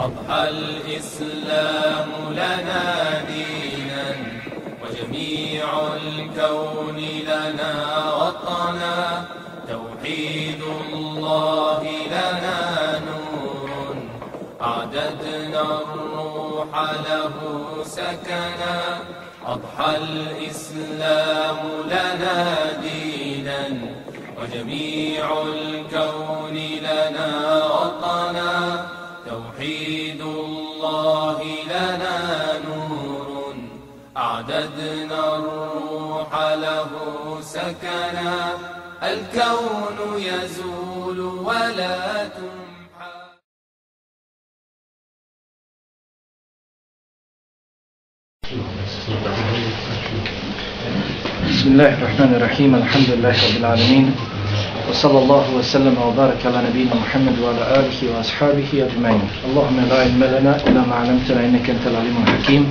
أضحى الإسلام لنا دينا وجميع الكون لنا وطنا. توحيد الله لنا نور أعددنا الروح له سكنا. أضحى الإسلام لنا دينا وجميع الكون لنا وطنا. الروح له سكنا. الكون يزول ولا بسم الله الرحمن الرحيم. الحمد لله رب العالمين. وصلى الله وسلم وبارك على نبينا محمد وعلى آله وأصحابه أجمعين. اللهم لا علم لنا إلا ما علمتنا إنك أنت العليم الحكيم.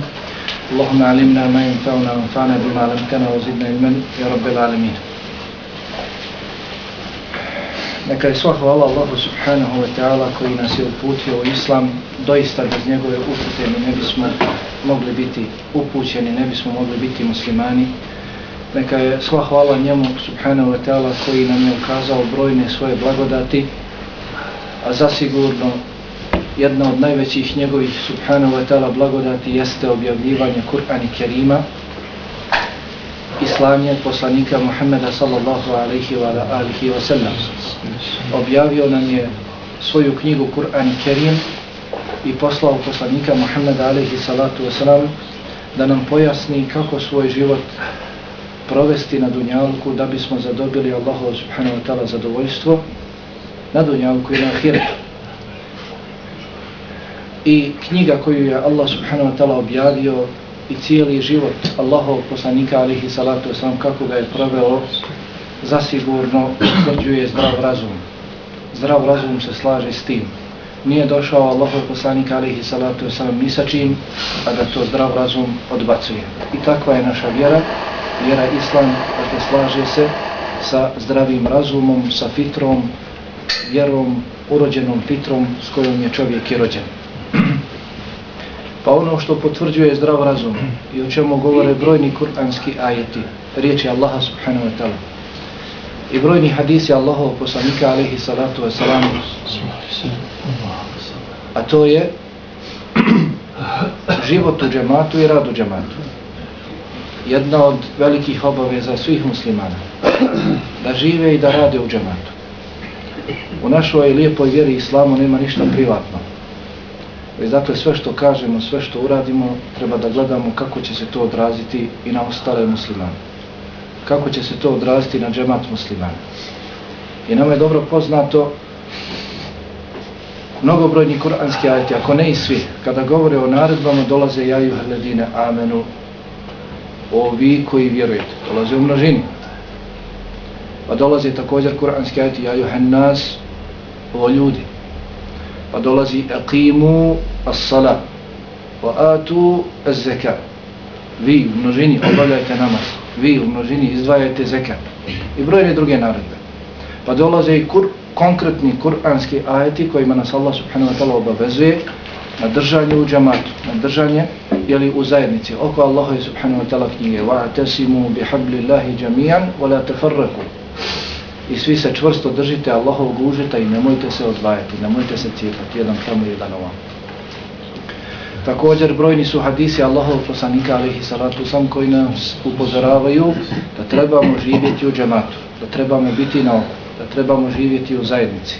اللهم علمنا ما ينفعنا وانفعنا بما علمتنا وزدنا علما يا رب العالمين Neka je sva hvala Allahu subhanahu wa ta'ala koji nas je uputio u Islam. Doista bez njegove upute mi ne bismo mogli biti upućeni, ne bismo mogli biti muslimani. Neka je sva hvala njemu subhanahu wa ta'ala koji nam je ukazao brojne svoje blagodati, a zasigurno jedna od najvećih njegovih subhanahu wa ta'ala blagodati jeste objavljivanje Kur'an i Kerima i slanje poslanika Muhammeda sallallahu alaihi wa alihi wa sallam. Objavio nam je svoju knjigu Kur'an i Kerim i poslao poslanika Muhammeda alaihi salatu wa sallam da nam pojasni kako svoj život provesti na dunjalku da bismo zadobili Allahu subhanahu wa ta'ala zadovoljstvo na dunjalku i na ahiretu. I knjiga koju je Allah subhanahu wa ta'ala objavio i cijeli život Allahov poslanika alihi salatu sam kako ga je proveo zasigurno utvrđuje zdrav razum. Zdrav razum se slaže s tim. Nije došao Allahov poslanik alihi salatu sam ni sa čim, a da to zdrav razum odbacuje. I takva je naša vjera vjera islam, dakle slaže se sa zdravim razumom, sa fitrom, vjerom, urođenom fitrom s kojom je čovjek i rođen. Pa ono što potvrđuje zdrav razum i o čemu govore brojni kuranski ajeti, riječi Allaha subhanahu wa ta'ala, i brojni hadisi Allahov poslanika alaihi salatu wa salam, a to je život u džematu i rad u džematu jedna od velikih obaveza svih muslimana da žive i da rade u džematu. U našoj lijepoj vjeri islamu nema ništa privatno. Već dakle sve što kažemo, sve što uradimo, treba da gledamo kako će se to odraziti i na ostale muslimane. Kako će se to odraziti na džemat muslimana. I nam je dobro poznato mnogobrojni kuranski ajeti, ako ne i svi, kada govore o naredbama, dolaze jaju hledine amenu o vi koji vjerujete. Dolaze u množini. Pa dolaze također kuranski ajeti, jaju hennas, o ljudi Pa dolazi aqimu as-sala wa atu az-zaka. Vi u množini obavljajte namaz. Vi u množini izdvajajte zekat. I brojne druge naredbe. Pa dolaze i kur, konkretni kuranski ajati kojima nas Allah subhanahu wa ta'ala obavezuje na držanje u džamatu, na držanje jeli, u zajednici, oko Allaha i subhanahu wa ta'ala knjige وَاَتَسِمُوا بِحَبْلِ اللَّهِ جَمِيعًا وَلَا تَفَرَّكُوا I svi se čvrsto držite Allahovog užeta i nemojte se odvajati, nemojte se cijepati, jedan tamo i jedan ovam. Također brojni su hadisi Allahov poslanika alihi salatu sam koji nas upozoravaju da trebamo živjeti u džematu, da trebamo biti na oku, da trebamo živjeti u zajednici.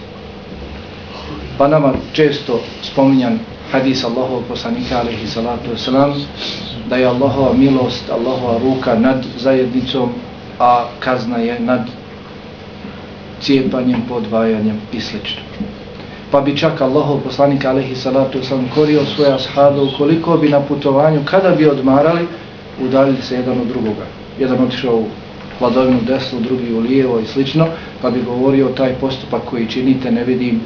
Pa nama često spominjan hadis Allahov poslanika alihi salatu wasalam da je Allahova milost, Allahova ruka nad zajednicom, a kazna je nad cijepanjem, podvajanjem i sl. Pa bi čak Allahov poslanik alaihi salatu sam korio svoje ashaabe ukoliko bi na putovanju, kada bi odmarali, udaljili se jedan od drugoga. Jedan otišao u hladovinu desno, drugi u lijevo i slično, pa bi govorio taj postupak koji činite ne vidim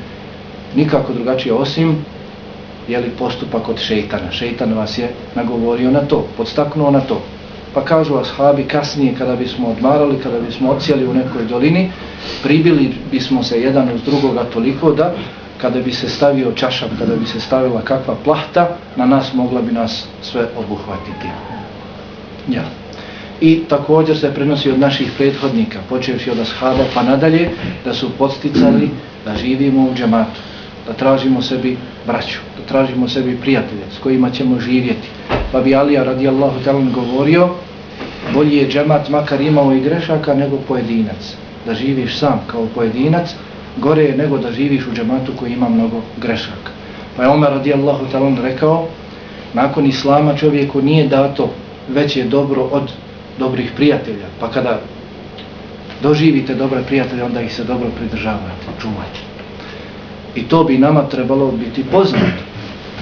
nikako drugačije osim je li postupak od šeitana. Šeitan vas je nagovorio na to, podstaknuo na to. Pa kažu ashabi kasnije kada bismo odmarali, kada bismo ocijeli u nekoj dolini, pribili bismo se jedan uz drugoga toliko da kada bi se stavio čašak, kada bi se stavila kakva plahta, na nas mogla bi nas sve obuhvatiti. Ja. I također se prenosi od naših prethodnika, počevši od ashaba pa nadalje, da su podsticali da živimo u džematu, da tražimo sebi braću, da tražimo sebi prijatelje s kojima ćemo živjeti. Pa bi Alija radijallahu talan govorio, bolji je džemat makar imao i grešaka nego pojedinac. Da živiš sam kao pojedinac, gore je nego da živiš u džematu koji ima mnogo grešaka. Pa je Omer radijallahu talan rekao, nakon Islama čovjeku nije dato veće dobro od dobrih prijatelja. Pa kada doživite dobre prijatelje, onda ih se dobro pridržavate, čuvajte. I to bi nama trebalo biti poznato.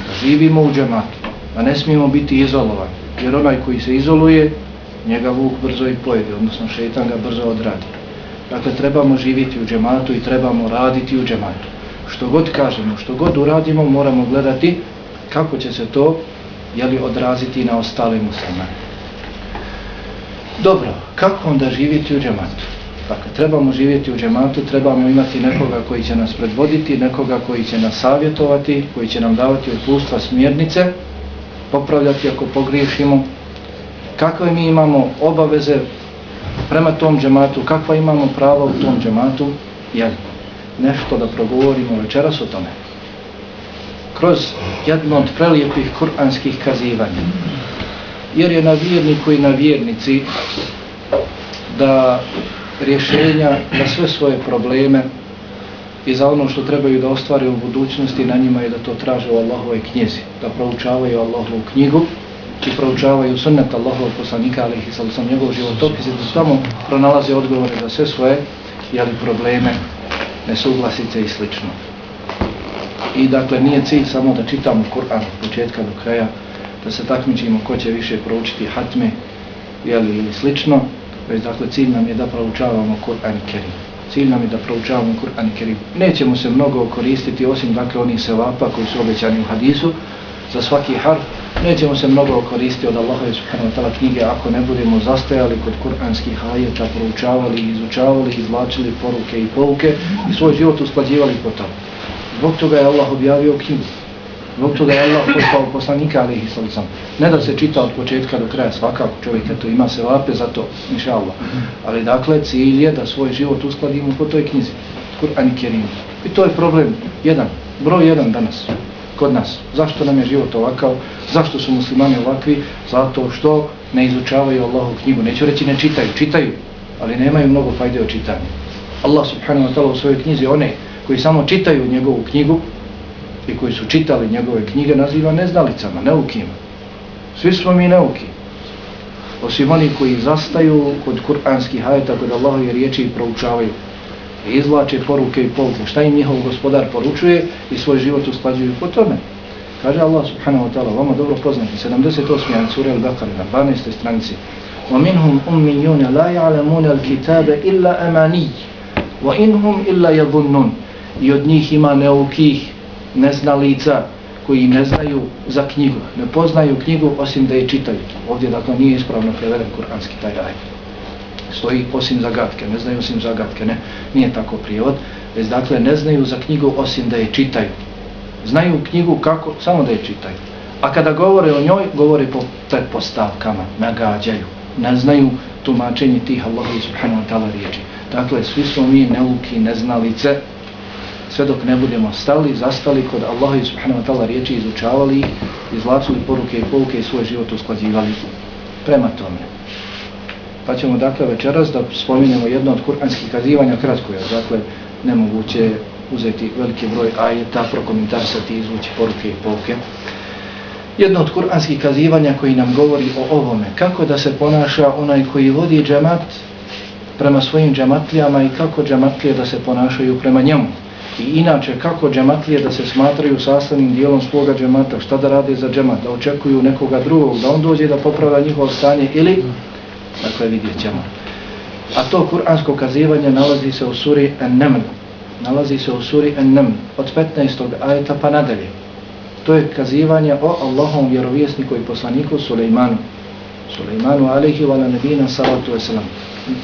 Da živimo u džematu, da ne smijemo biti izolovani. Jer onaj koji se izoluje, njega vuk brzo i pojede, odnosno šetan ga brzo odradi. Dakle, trebamo živjeti u džematu i trebamo raditi u džematu. Što god kažemo, što god uradimo, moramo gledati kako će se to jeli, odraziti na ostale muslimane. Dobro, kako onda živjeti u džematu? Dakle, trebamo živjeti u džematu, trebamo imati nekoga koji će nas predvoditi, nekoga koji će nas savjetovati, koji će nam davati upustva, smjernice, popravljati ako pogriješimo, kakve mi imamo obaveze prema tom džematu, kakva imamo prava u tom džematu, jel, nešto da progovorimo večeras o tome. Kroz jedno od prelijepih kuranskih kazivanja. Jer je na vjerniku i na vjernici da rješenja za sve svoje probleme i za ono što trebaju da ostvare u budućnosti na njima je da to traže u Allahove knjezi, da proučavaju Allahovu knjigu i proučavaju sunnet Allahovog poslanika, ali i sam njegov životopis i da tamo pronalaze odgovore za sve svoje jeli, probleme, nesuglasice i slično. I dakle nije cilj samo da čitamo Kur'an od početka do kraja, da se takmičimo ko će više proučiti hatme jeli, ili slično, već dakle cilj nam je da proučavamo Kur'an Kerim. Cilj nam je da proučavamo Kur'an Kerim. Nećemo se mnogo koristiti osim dakle onih sevapa koji su obećani u hadisu za svaki harf. Nećemo se mnogo koristiti od Allaha i subhanahu wa ta'ala knjige ako ne budemo zastajali kod kur'anskih ajeta, proučavali, izučavali, izvlačili poruke i pouke i svoj život usklađivali po tomu. Zbog toga je Allah objavio knjigu. Zbog toga je Allah poslao poslanika alihi sallam. Ne da se čita od početka do kraja svakako čovjek to ima se vape za to, inša Allah. Ali dakle cilj je da svoj život uskladimo po toj knjizi. Kur'an i Kerim. I to je problem jedan, broj jedan danas kod nas. Zašto nam je život ovakav? Zašto su muslimani ovakvi? Zato što ne izučavaju Allahu knjigu. Neću reći ne čitaju, čitaju, ali nemaju mnogo fajde o čitanju. Allah subhanahu wa ta'ala u svojoj knjizi one koji samo čitaju njegovu knjigu, i koji su čitali njegove knjige naziva neznalicama, neukima. Svi smo mi neuki. Osim oni koji zastaju kod kuranskih hajeta, kod Allahove riječi i proučavaju. I izvlače poruke i pouke. Šta im njihov gospodar poručuje i svoj život usklađuju po tome. Kaže Allah subhanahu wa ta'ala, vama dobro poznati, 78. an sura al-Baqara na 12. stranici. وَمِنْهُمْ أُمِّيُّونَ لَا يَعْلَمُونَ الْكِتَابَ إِلَّا أَمَانِيِ وَإِنْهُمْ إِلَّا يَظُنُّونَ I od njih ima neukih neznalica koji ne znaju za knjigu, ne poznaju knjigu osim da je čitaju. Ovdje dakle nije ispravno preveden kuranski taj raj. Stoji osim zagatke, ne znaju osim zagatke, ne, nije tako prijevod. Već dakle ne znaju za knjigu osim da je čitaju. Znaju knjigu kako, samo da je čitaju. A kada govore o njoj, govore po pretpostavkama, nagađaju. Ne znaju tumačenje tih Allahovi subhanahu wa ta'ala riječi. Dakle, svi smo mi neuki, neznalice, sve dok ne budemo stali, zastali kod Allaha i subhanahu wa ta'ala riječi, izučavali, izlacili poruke i pouke i svoj život usklađivali prema tome. Pa ćemo dakle večeras da spominjemo jedno od kuranskih kazivanja kratko, je, dakle nemoguće uzeti veliki broj ajeta, prokomentarisati izvući poruke i pouke. Jedno od kuranskih kazivanja koji nam govori o ovome, kako da se ponaša onaj koji vodi džemat prema svojim džematlijama i kako džematlije da se ponašaju prema njemu. I inače, kako džematlije da se smatraju sastavnim dijelom svoga džemata, šta da rade za džemat, da očekuju nekoga drugog, da on dođe da popravlja njihovo stanje ili, dakle, vidjet ćemo. A to kuransko kazivanje nalazi se u suri An-Naml. Nalazi se u suri An-Naml od 15. ajeta pa nadalje. To je kazivanje o Allahom vjerovjesniku i poslaniku Sulejmanu. Sulejmanu alihi wa nabina salatu wasalam.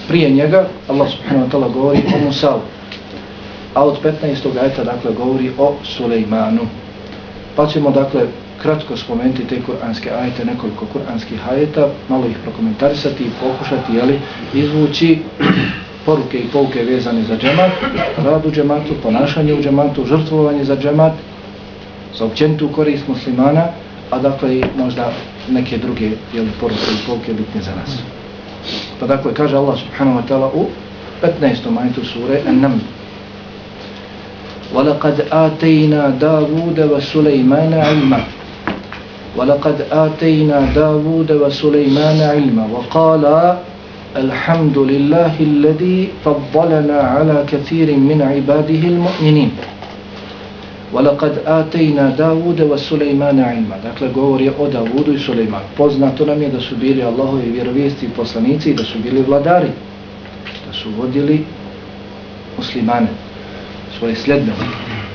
Prije njega Allah subhanahu wa ta'ala govori o Musavu a od 15. ajta dakle govori o Sulejmanu. Pa ćemo dakle kratko spomenuti te kuranske ajete, nekoliko kuranskih ajeta, malo ih prokomentarisati i pokušati jeli, izvući poruke i pouke vezane za džemat, rad u džematu, ponašanje u džematu, žrtvovanje za džemat, za općenitu korist muslimana, a dakle i možda neke druge jeli, poruke i pouke bitne za nas. Pa dakle kaže Allah subhanahu wa ta'ala u 15. ajetu sure An-Naml وَلَقَدْ آتَيْنَا دَاوُودَ وَسُلَيْمَانَ عِلْمًا وَلَقَدْ آتَيْنَا دَاوُودَ وَسُلَيْمَانَ عِلْمًا وَقَالَ الْحَمْدُ لِلَّهِ الَّذِي فَضَّلَنَا عَلَى كَثِيرٍ مِنْ عِبَادِهِ الْمُؤْمِنِينَ وَلَقَدْ آتَيْنَا دَاوُودَ وَسُلَيْمَانَ عِلْمًا Dakle, govori o Davudu i Sulejmanu. Poznato nam je da su bili Allahovi vjerovijesti i poslanici i da su bili vladari. Da su vodili muslimane, svoje sljedbenike.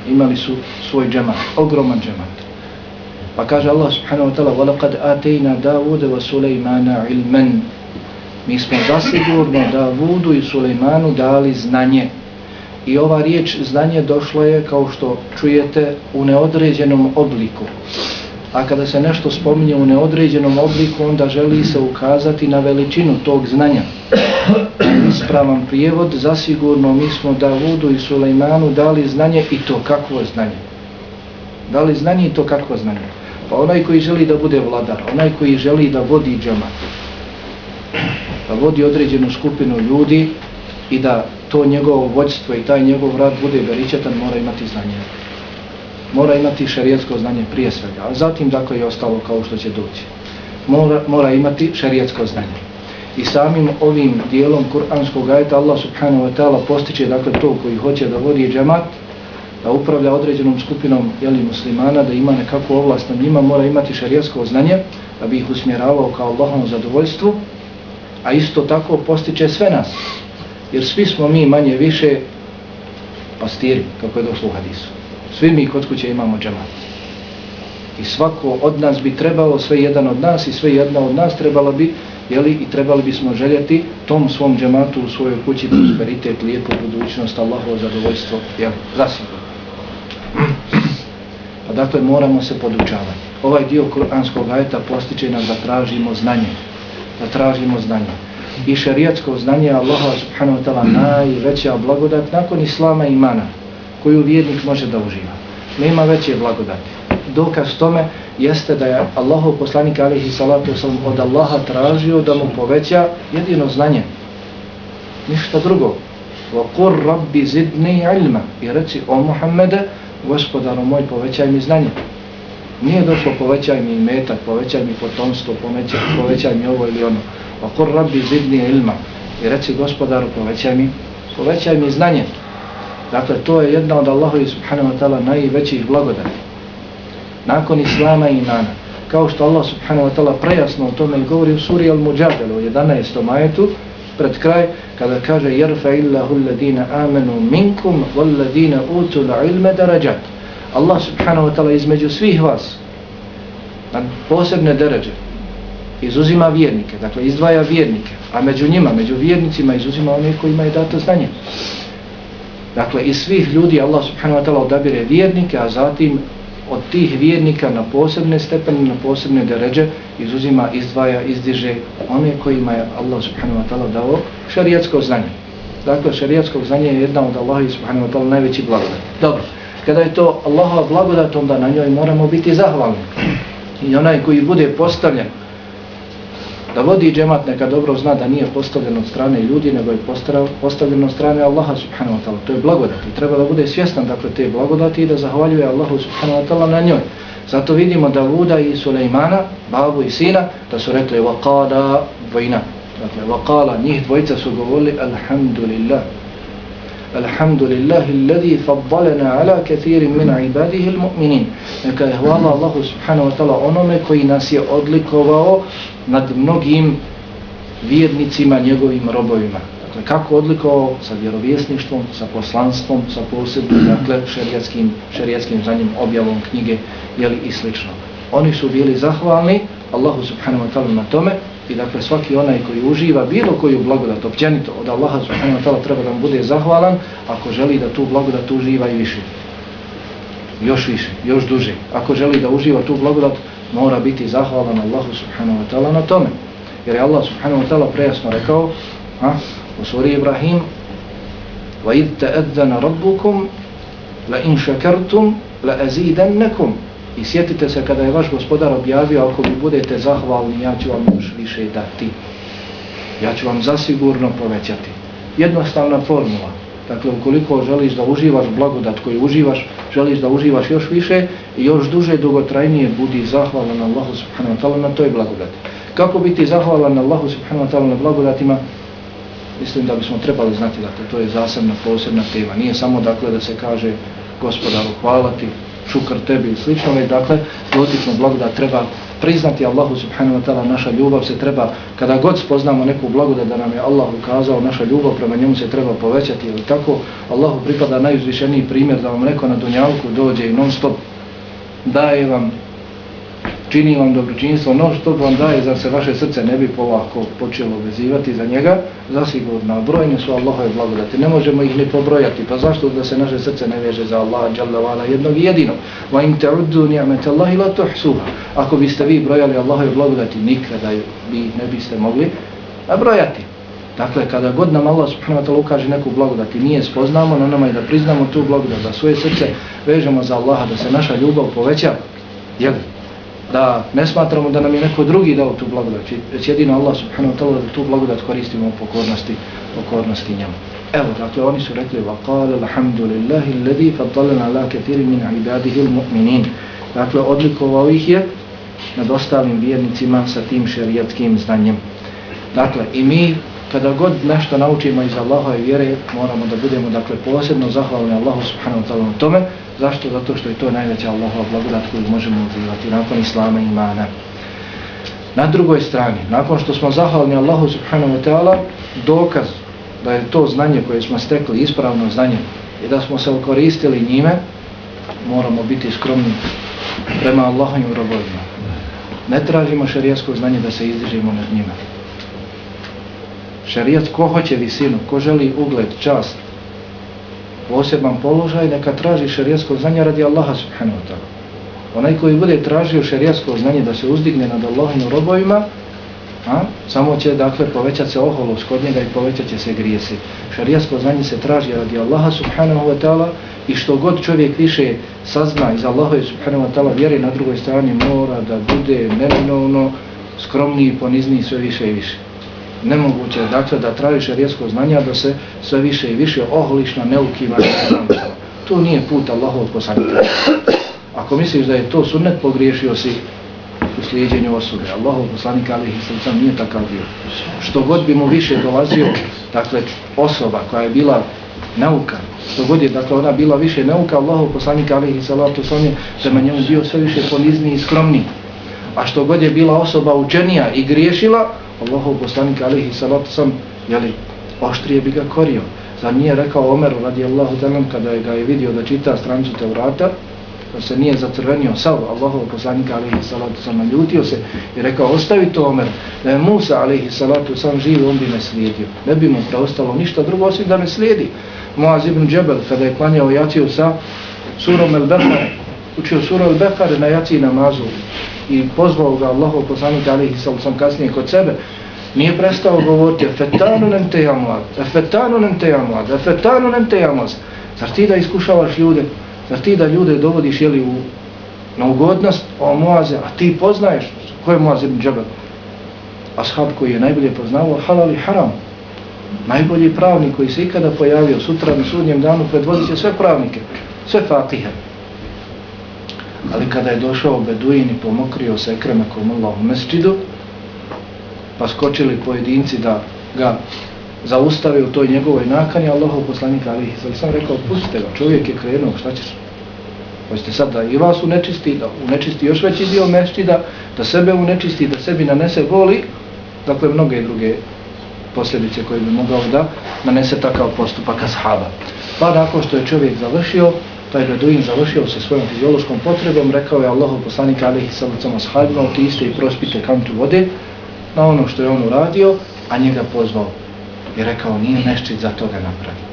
Imali su svoj džemat, ogroman džemat. Pa kaže Allah subhanahu wa ta'ala وَلَقَدْ آتَيْنَا دَاوُدَ وَسُلَيْمَانَ عِلْمًا Mi smo zasigurno Davudu i Sulejmanu dali znanje. I ova riječ znanje došlo je, kao što čujete, u neodređenom obliku. A kada se nešto spominje u neodređenom obliku, onda želi se ukazati na veličinu tog znanja. Ispravan prijevod, zasigurno mi smo Davudu i Sulejmanu dali znanje i to kakvo znanje. Dali znanje i to kakvo znanje. Pa onaj koji želi da bude vladar, onaj koji želi da vodi džamat, da vodi određenu skupinu ljudi i da to njegovo vođstvo i taj njegov rad bude veričetan, mora imati znanje. Mora imati šerijetsko znanje prije svega, a zatim dakle i ostalo kao što će doći. Mora, mora imati šerijetsko znanje. I samim ovim dijelom kuranskog ajeta Allah subhanahu wa ta'ala postiče dakle to koji hoće da vodi džemat, da upravlja određenom skupinom jeli, muslimana, da ima nekakvu ovlast na njima, mora imati šarijetsko znanje, da bi ih usmjeravao kao Allahom zadovoljstvu, a isto tako postiče sve nas, jer svi smo mi manje više pastiri, kako je došlo u hadisu. Svi mi kod kuće imamo džemat. I svako od nas bi trebalo, sve jedan od nas i sve jedna od nas trebala bi, jeli, i trebali bismo željeti tom svom džematu u svojoj kući prosperitet, lijepu budućnost, Allahovo zadovoljstvo, jel, zasigurno. Pa dakle moramo se podučavati. Ovaj dio kuranskog ajeta postiče nam da tražimo znanje. Da tražimo znanje. I šarijatsko znanje Allaha subhanahu wa ta'ala najveća blagodat nakon islama i imana koju vjernik može da uživa. Nema veće blagodati. Dokaz tome jeste da je Allahov poslanik alihi salatu wasalam od Allaha tražio da mu poveća jedino znanje. Ništa drugo. وَقُرْ رَبِّ زِدْنِي عِلْمًا I reci o Muhammede gospodaru moj, povećaj mi znanje. Nije došlo povećaj mi metak, povećaj mi potomstvo, povećaj, povećaj mi ovo ili ono. A kur rabbi zidni ilma. I reci gospodaru, povećaj mi, povećaj mi znanje. Dakle, to je jedna od Allahovi subhanahu wa ta'ala najvećih blagodati. Nakon Islama i imana. Kao što Allah subhanahu wa ta'ala prejasno o tome govori u suri Al-Mujadelu u 11. majetu, pred kraj kada kaže yarfa illahu الَّذِينَ amanu minkum وَالَّذِينَ utul ilma darajat Allah subhanahu wa ta'ala između svih vas na posebne deređe izuzima vjernike dakle izdvaja vjernike a među njima, među vjernicima izuzima one koji imaju dato znanje dakle iz svih ljudi Allah subhanahu wa ta'ala odabire vjernike a zatim od tih vjernika na posebne stepene, na posebne deređe izuzima, izdvaja, izdiže one kojima je Allah subhanahu wa ta'ala dao šarijatsko znanje. Dakle, šarijatsko znanje je jedna od Allaha subhanahu wa ta'ala najveći blagodat. Dobro, kada je to Allahova blagodat, onda na njoj moramo biti zahvalni. I onaj koji bude postavljen da vodi džemat neka dobro zna da nije postavljen od strane ljudi, nego je postavljen od strane Allaha subhanahu wa ta'ala. To je blagodat i treba da bude svjestan dakle, te blagodati i da zahvaljuje Allahu subhanahu wa ta'ala na njoj. Zato vidimo da Vuda i Sulejmana, babu i sina, da su rekli vaqala dvojna. Dakle, vaqala, njih dvojica su govorili alhamdulillah. Alhamdulillahi alladhi faddalana ala kathirin min ibadihi almu'minin. Neka je hvala Allahu subhanahu wa ta'ala onome koji nas je odlikovao nad mnogim vjernicima, njegovim robovima. Dakle, kako odlikovao sa vjerovjesništvom, sa poslanstvom, sa posebnim, dakle, šerijatskim, šerijatskim njim objavom knjige, jeli i slično. Oni su bili zahvalni Allahu subhanahu wa ta'ala na tome i dakle svaki onaj koji uživa bilo koju blagodat općenito od Allaha subhanahu wa ta'ala treba da mu bude zahvalan ako želi da tu blagodat uživa i više još više, još duže ako želi da uživa tu blagodat mora biti zahvalan Allahu subhanahu wa ta'ala na tome jer je Allah subhanahu wa ta'ala prejasno rekao ha, u suri Ibrahim وَإِذْ تَأَذَّنَ رَبُّكُمْ لَإِنْ شَكَرْتُمْ لَأَزِيدَنَّكُمْ I sjetite se kada je vaš gospodar objavio, ako vi budete zahvalni, ja ću vam još više dati. Ja ću vam zasigurno povećati. Jednostavna formula. Dakle, ukoliko želiš da uživaš blagodat koji uživaš, želiš da uživaš još više i još duže, dugotrajnije, budi zahvalan Allahu subhanahu wa ta'ala na toj blagodati. Kako biti zahvalan Allahu subhanahu wa ta'ala na blagodatima? Mislim da bismo trebali znati da to je zasebna, posebna tema. Nije samo dakle da se kaže gospodaru hvala ti, šukr tebi i slično, već dakle, dotičnu blagodat treba priznati Allahu subhanahu wa ta'ala, naša ljubav se treba, kada god spoznamo neku blagodat da nam je Allah ukazao, naša ljubav prema njemu se treba povećati, ili tako, Allahu pripada najuzvišeniji primjer da vam neko na dunjalku dođe i non stop daje vam čini vam dobročinstvo, no što vam daje, zar se vaše srce ne bi polako počelo vezivati za njega, zasigurno, brojne su Allahove blagodati, ne možemo ih ni pobrojati, pa zašto da se naše srce ne veže za Allaha, džallavala, jednog i jedinog, va im te uddu ni'amete Allahi la tuhsuha, ako biste vi brojali Allahove blagodati, nikada vi ne biste mogli brojati. Dakle, kada god nam Allah subhanahu wa ta'la ukaže neku blagodat i nije spoznamo, na nama je da priznamo tu blagodat, da svoje srce vežemo za Allaha, da se naša ljubav poveća, jel? da ne smatramo da nam je neko drugi dao tu blagodat, već jedino Allah subhanahu wa ta'ala da tu blagodat koristimo u pokornosti, pokornosti njemu. Evo, dakle, oni su rekli وَقَالَ الْحَمْدُ لِلَّهِ الَّذِي فَضَّلَنَا لَا كَثِيرٍ مِنْ عِبَادِهِ الْمُؤْمِنِينَ Dakle, odlikovao ih je nad ostalim vjernicima sa tim šerijatskim znanjem. Dakle, i mi kada god nešto naučimo iz Allahove vjere, moramo da budemo dakle posebno zahvalni Allahu subhanahu wa ta'ala na tome. Zašto? Zato što je to najveća Allahova blagodat koju možemo uzivati nakon Islama i imana. Na drugoj strani, nakon što smo zahvalni Allahu subhanahu wa ta'ala, dokaz da je to znanje koje smo stekli, ispravno znanje, i da smo se okoristili njime, moramo biti skromni prema Allahovim robovima. Ne tražimo šarijasko znanje da se izdižimo nad njima šarijat ko hoće visinu, ko želi ugled, čast, poseban položaj, neka traži šarijatsko znanje radi Allaha subhanahu wa ta'ala. Onaj koji bude tražio šarijatsko znanje da se uzdigne nad Allahim robovima, a, samo će dakle povećati se oholost kod njega i povećat će se grijesi. Šarijatsko znanje se traži radi Allaha subhanahu wa ta'ala i što god čovjek više sazna iz Allaha subhanahu wa ta'ala vjeri na drugoj strani mora da bude neminovno skromniji, ponizniji sve više i više nemoguće je dakle da traži šarijetsko znanja da se sve više i više oholiš na neukima to nije put Allahovog poslanika. Ako misliš da je to sunnet pogriješio si u slijedjenju osobe Allahov poslanik alihi sallam nije takav bio. Što god bi mu više dolazio dakle osoba koja je bila nauka što god je dakle ona bila više nauka Allahov poslanik alihi sallam je prema njemu bio sve više ponizniji i skromniji. A što god je bila osoba učenija i griješila Allahov poslanik alihi salatu sam, jeli, oštrije bi ga korio. Zar nije rekao Omeru radijallahu talam kada je ga je vidio da čita strancu Tevrata, da se nije zacrvenio sav Allahov poslanik alihi salatu sam, naljutio se i rekao ostavi to Omer, da je Musa alihi salatu sam živ, on bi me slijedio. Ne bi mu preostalo ništa drugo osim da me slijedi. Muaz ibn Džebel kada je klanjao jaciju sa surom El Bekare, učio suru El Bekare na jaciji namazu, i pozvao ga Allahu poslanik alihi sallam kasnije kod sebe, nije prestao govoriti efetanu nem te ja mlad, efetanu nem te ja mlad, efetanu nem te ja mlad. Zar ti da iskušavaš ljude, zar ti da ljude dovodiš jeli u, na ugodnost o Moaze, a ti poznaješ ko je Moaz ibn Džabel? Ashab koji je najbolje poznavao halal i haram. Najbolji pravnik koji se ikada pojavio sutra na sudnjem danu predvodit će sve pravnike, sve fatihe. Ali kada je došao Beduin i pomokrio se ekremekom Allah u mesčidu, pa skočili pojedinci da ga zaustave u toj njegovoj nakani, Allahov poslanik Ali sam rekao, pustite ga, čovjek je krenuo, šta ćeš? Hoćete sad da i vas unečisti, da unečisti još veći dio mesčida, da sebe unečisti, da sebi nanese voli, dakle mnoge druge posljedice koje bi mogao da nanese takav postupak ashaba. Pa nakon što je čovjek završio, taj Beduin završio sa svojom fiziološkom potrebom, rekao je Allahov poslanik alihi sallam ashabima, otište i prospite kantu vode, na ono što je on uradio, a njega pozvao i rekao nije mešćid za toga napravio.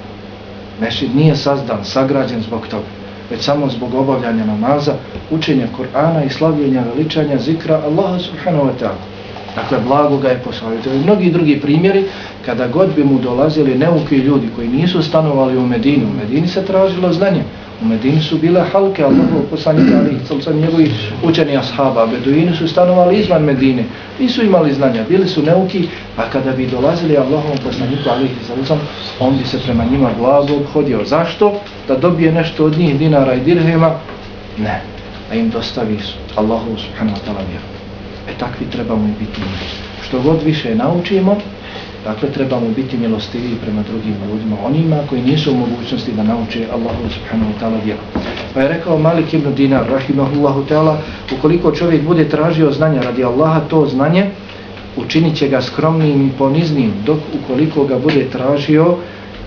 Mešćid nije sazdan, sagrađen zbog toga, već samo zbog obavljanja namaza, učenja Kur'ana i slavljenja veličanja zikra Allaha subhanahu wa ta'ala. Dakle, blago ga je posavjetio. I mnogi drugi primjeri, kada god bi mu dolazili neuki ljudi koji nisu stanovali u Medinu, u Medini se tražilo znanje. U Medini su bile halke Allahov poslanika ali i sam njegovih učeni ashaba. Beduini su stanovali izvan Medine. Nisu imali znanja, bili su neuki, a kada bi dolazili Allahov poslaniku ali i on bi se prema njima blago obhodio. Zašto? Da dobije nešto od njih dinara i dirhema? Ne. Da im dostavi Allahov subhanahu wa ta'ala vjeru. E takvi trebamo i biti mi. Što god više naučimo, dakle trebamo biti milostiviji prema drugim ljudima, onima koji nisu u mogućnosti da nauče Allahu subhanahu wa ta'ala vjeru. Pa je rekao Malik ibn Dinar, rahimahullahu ta'ala, ukoliko čovjek bude tražio znanja radi Allaha, to znanje učinit će ga skromnim i poniznim, dok ukoliko ga bude tražio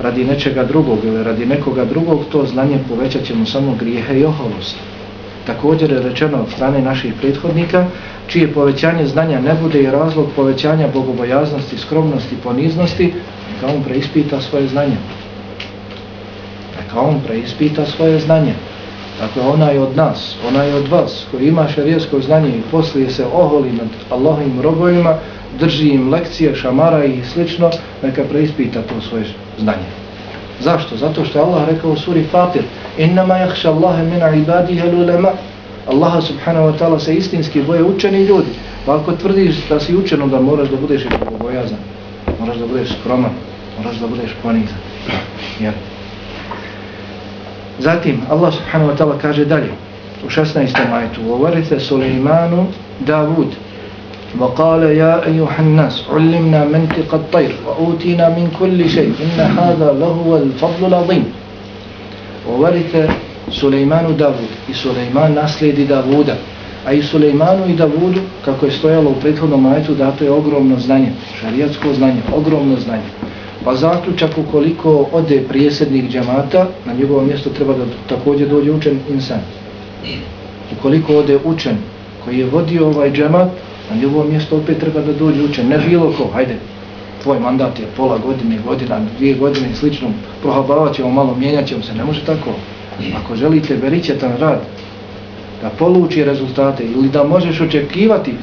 radi nečega drugog ili radi nekoga drugog, to znanje povećat će mu samo grijehe i oholost. Također je rečeno od strane naših prethodnika, čije povećanje znanja ne bude i razlog povećanja bogobojaznosti, skromnosti, poniznosti, neka on preispita svoje znanje. Neka on preispita svoje znanje. Dakle, ona je od nas, ona je od vas, koji ima šarijesko znanje i poslije se oholi nad Allahovim robovima, drži im lekcije, šamara i slično, neka preispita to svoje znanje. Zašto? Zato što Allah rekao u suri Fatir, innama jahša Allahe min ibadiha lulema, Allaha subhanahu wa ta'ala se istinski boje učeni ljudi. Pa ako tvrdiš da si učen, onda moraš da budeš i bogobojazan. Moraš da budeš skroman. Moraš da budeš ponizan. Jel? Zatim, Allah subhanahu wa ta'ala kaže dalje. U 16. majtu. Uvarite Suleimanu Davud. وقال يا أيها الناس علمنا منطق الطير وأوتينا من كل شيء إن هذا لهو الفضل العظيم وورث Sulejmanu Davud i Sulejman naslijedi Davuda. A i Sulejmanu i Davudu, kako je stojalo u prethodnom ajetu, dato je ogromno znanje, šarijatsko znanje, ogromno znanje. Pa zaključak ukoliko ode prijesednik džamata, na njegovo mjesto treba da također dođe učen insan. Ukoliko ode učen koji je vodio ovaj džamat, na njegovo mjesto opet treba da dođe učen. Ne bilo ko, hajde, tvoj mandat je pola godine, godina, dvije godine i slično, prohabavat ćemo malo, mijenjat ćemo se, ne može tako. Ako želite veričetan rad, da poluči rezultate ili da možeš očekivati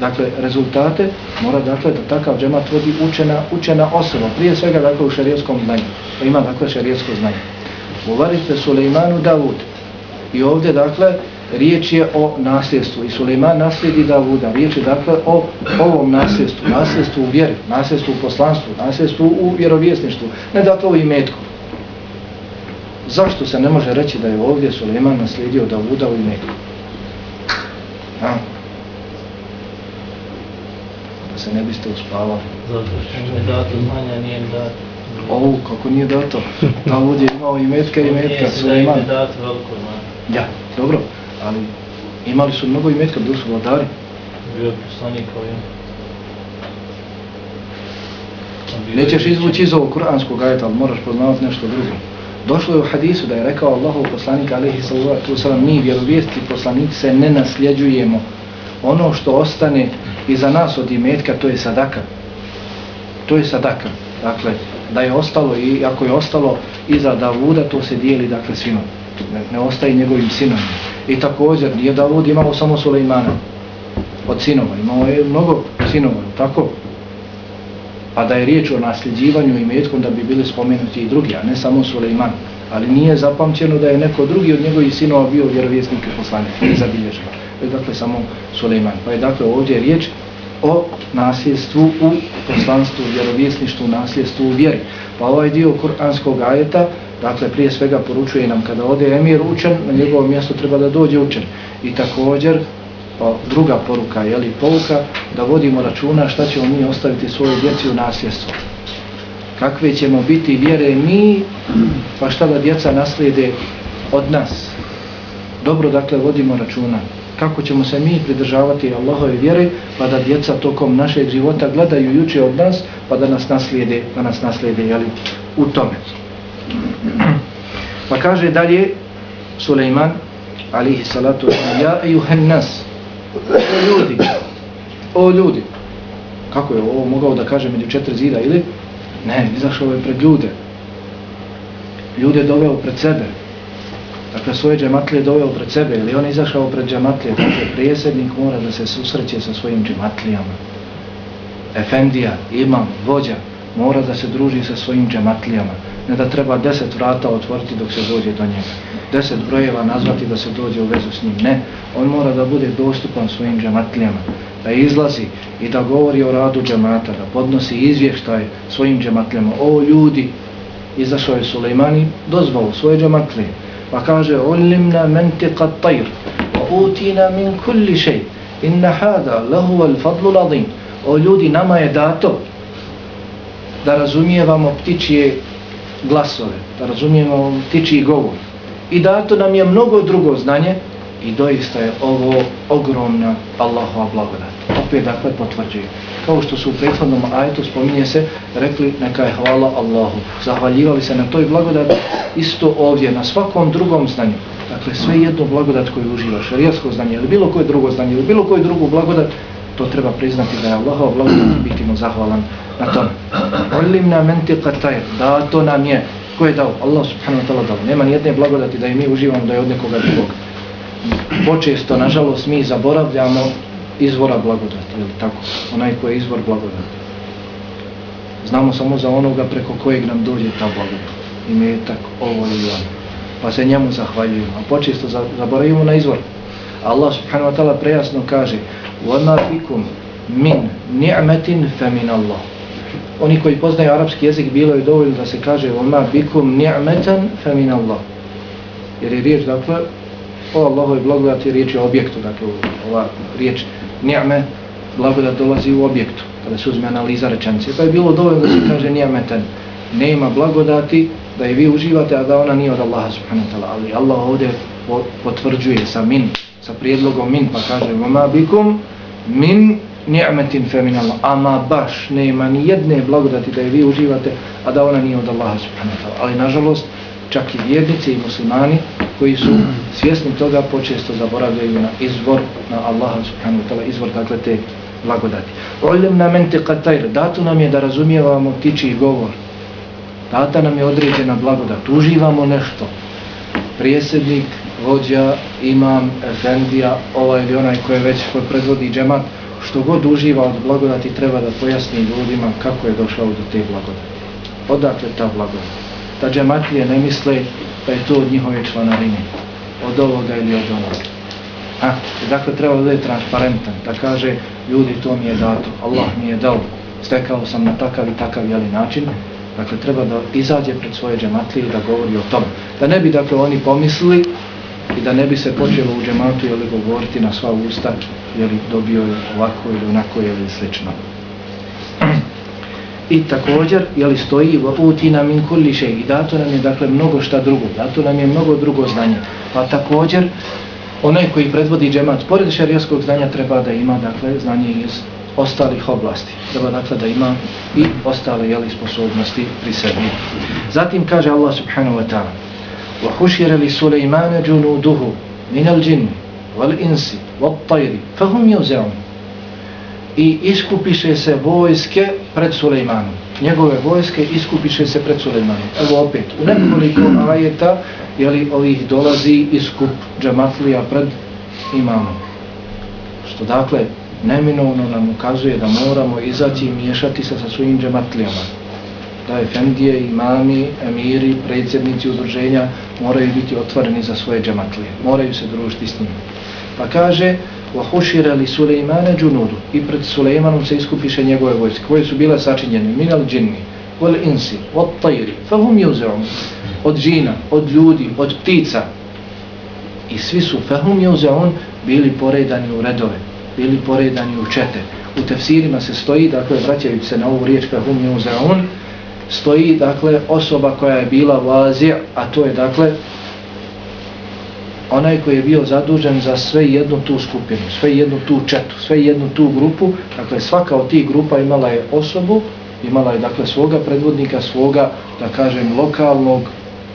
dakle, rezultate, mora dakle da takav džemat vodi učena, učena osoba, prije svega dakle u šarijetskom znanju. Pa ima dakle šarijetsko znanje. Uvarite Sulejmanu Davud. I ovdje dakle riječ je o nasljedstvu. I Sulejman naslijedi Davuda. Riječ je dakle o ovom nasljedstvu. Nasljedstvu u vjeri, nasljedstvu u poslanstvu, nasljedstvu u vjerovjesništvu. Ne dakle u imetku. Zašto se ne može reći da je ovdje Suleiman naslijedio Davuda u imeku? A? Da se ne biste uspavali. Zato što je dato znanja, nije dato. O, kako nije dato? Davud je imao imetka i imetka, Suleiman. Nije se dato veliko znanja. Ja, dobro, ali imali su mnogo imetka, bili su vladari. Bio poslanik ovaj. Nećeš izvući iz ovog kuranskog ajeta, ali moraš poznavati nešto drugo. Došlo je u hadisu da je rekao Allahu poslanik alihi sallatu sallam mi vjerovijesti poslanici se ne nasljeđujemo. Ono što ostane iza nas od imetka to je sadaka. To je sadaka. Dakle, da je ostalo i ako je ostalo iza Davuda to se dijeli dakle svima. Ne, ne ostaje njegovim sinom. I također nije Davud imao samo Sulejmana od sinova. Imao je mnogo sinova. Tako? pa da je riječ o nasljeđivanju i metkom da bi bili spomenuti i drugi, a ne samo Suleiman. Ali nije zapamćeno da je neko drugi od njegovih sinova bio vjerovjesnik i poslanik, ne zabilježeno. To je dakle samo Suleiman. Pa je dakle ovdje riječ o nasljedstvu u poslanstvu, vjerovjesništvu, nasljedstvu u vjeri. Pa ovaj dio kuranskog ajeta, dakle prije svega poručuje nam kada ode emir učen, na njegovo mjesto treba da dođe učen. I također pa druga poruka je li pouka da vodimo računa šta ćemo mi ostaviti svoje djeci u nasljedstvo. Kakve ćemo biti vjere mi pa šta da djeca naslijede od nas. Dobro dakle vodimo računa. Kako ćemo se mi pridržavati Allahove vjere pa da djeca tokom našeg života gledaju juče od nas pa da nas naslijede da nas naslijede jeli, u tome pa kaže dalje Suleiman alihi salatu ja ejuhen nas o ljudi, o ljudi, kako je ovo mogao da kaže među četiri zida ili? Ne, izašao je pred ljude. Ljude doveo pred sebe. Dakle svoje džematlije doveo pred sebe ili on izašao pred džematlije? Dakle prijesednik mora da se susreće sa svojim džematlijama. Efendija, imam, vođa mora da se druži sa svojim džematlijama ne da treba deset vrata otvoriti dok se dođe do njega. Deset brojeva nazvati da se dođe u vezu s njim. Ne, on mora da bude dostupan svojim džematljama, da izlazi i da govori o radu džemata da podnosi izvještaj svojim džematljama. o ljudi izašao je Sulejmani dozvao svoje džematlije pa kaže ulimna mentiqa tajr wa utina min kulli šej inna hada lahu al fadlu ladim o ljudi nama je dato da razumijevamo ptičije glasove, da razumijemo tiči govor. I dato nam je mnogo drugo znanje i doista je ovo ogromna Allahova blagodat. Opet dakle potvrđuje. Kao što su u prethodnom ajetu spominje se, rekli neka je hvala Allahu. Zahvaljivali se na toj blagodat isto ovdje, na svakom drugom znanju. Dakle, sve jednu blagodat koju uživa, šarijasko znanje ili bilo koje drugo znanje ili bilo koju drugu blagodat, to treba priznati da je Allahov blagodat i biti mu zahvalan na tom. Ulimna mentiqa tajr, da to nam je. Ko je dao? Allah subhanahu wa ta'ala dao. Nema nijedne blagodati da i mi uživamo da je od nekoga drugog. Počesto, nažalost, mi zaboravljamo izvora blagodati, ili tako? Onaj koji je izvor blagodati. Znamo samo za onoga preko kojeg nam dođe ta blagodat. Ime je tako ovo ili ono. Pa se njemu zahvaljujemo. A počesto zaboravimo na izvor. Allah subhanahu wa ta'ala prejasno kaže وَمَا فِكُمْ مِنْ نِعْمَةٍ فَمِنَ اللَّهُ Oni koji poznaju arapski jezik bilo je dovoljno da se kaže وَمَا بِكُمْ نِعْمَةً فَمِنَ اللَّهُ Jer je riječ, dakle, o Allahove blagodati riječ je objektu, dakle, ova riječ ni'me, blagodat dolazi u objektu, kada se uzme analiza rečenice. Pa je bilo dovoljno da se kaže ni'metan, nema blagodati da je vi uživate, a da ona nije od Allaha subhanahu wa ta'ala. Ali Allah ovdje potvrđuje sa min, sa prijedlogom min, pa kaže vama bikum min ni'metin feminalno, ama baš nema ni jedne blagodati da je vi uživate, a da ona nije od Allaha subhanahu wa ta'ala. Ali nažalost, čak i vjernici i muslimani koji su svjesni toga počesto zaboravljaju na izvor na Allaha subhanahu wa ta'ala, izvor dakle te blagodati. Olim na menti katajr, dato nam je da razumijevamo tiči govor, data nam je određena blagodat, uživamo nešto, prijesednik, vođa, imam, efendija, ovaj ili onaj koji već predvodi džemat, što god uživa od blagodati treba da pojasni ljudima kako je došao do te blagodati. Odakle ta blagodat? Da džematlije ne misle da je to od njihove članarine, od ovoga ili od onoga. A, dakle, treba da je transparentan, da kaže, ljudi, to mi je dato, Allah mi je dao, stekao sam na takav i takav jeli način, dakle, treba da izađe pred svoje džematlije i da govori o tom. Da ne bi, dakle, oni pomislili i da ne bi se počelo u džematu ili govoriti na sva usta jeli dobio je ovako ili onako ili slično. I također, jeli stoji u utina min kulli še i dato nam je dakle mnogo šta drugo, dato nam je mnogo drugo znanje. Pa također, onaj koji predvodi džemat, pored šarijaskog znanja treba da ima dakle znanje iz ostalih oblasti. Treba dakle da ima i ostale jeli sposobnosti pri sebi. Zatim kaže Allah subhanahu wa ta'ala وحشر لسليمان جنوده من الجن والإنس والطير فهم يوزعون i iskupiše se vojske pred Sulejmanom. Njegove vojske iskupiše se pred Sulejmanom. Evo opet, u nekoliko ajeta jeli, ovih dolazi iskup džamatlija pred imamom. Što dakle, neminovno nam ukazuje da moramo izaći i miješati se sa svojim džamatlijama da efendije, imami, emiri, predsjednici udruženja moraju biti otvoreni za svoje džematlije, moraju se družiti s njim. Pa kaže, وَحُشِرَ لِ سُلَيْمَانَ جُنُودُ I pred Sulejmanom se iskupiše njegove vojske, koje su bile sačinjene, minal džinni, wal insi, od tajri, fahum juzeum, od džina, od ljudi, od ptica. I svi su, fahum juzeum, bili poredani u redove, bili poredani u čete. U tefsirima se stoji, dakle, vraćajući se na ovu riječ, fahum juzeum, stoji dakle osoba koja je bila vazija, a to je dakle onaj koji je bio zadužen za sve jednu tu skupinu, sve jednu tu četu, sve jednu tu grupu, dakle svaka od tih grupa imala je osobu, imala je dakle svoga predvodnika, svoga, da kažem, lokalnog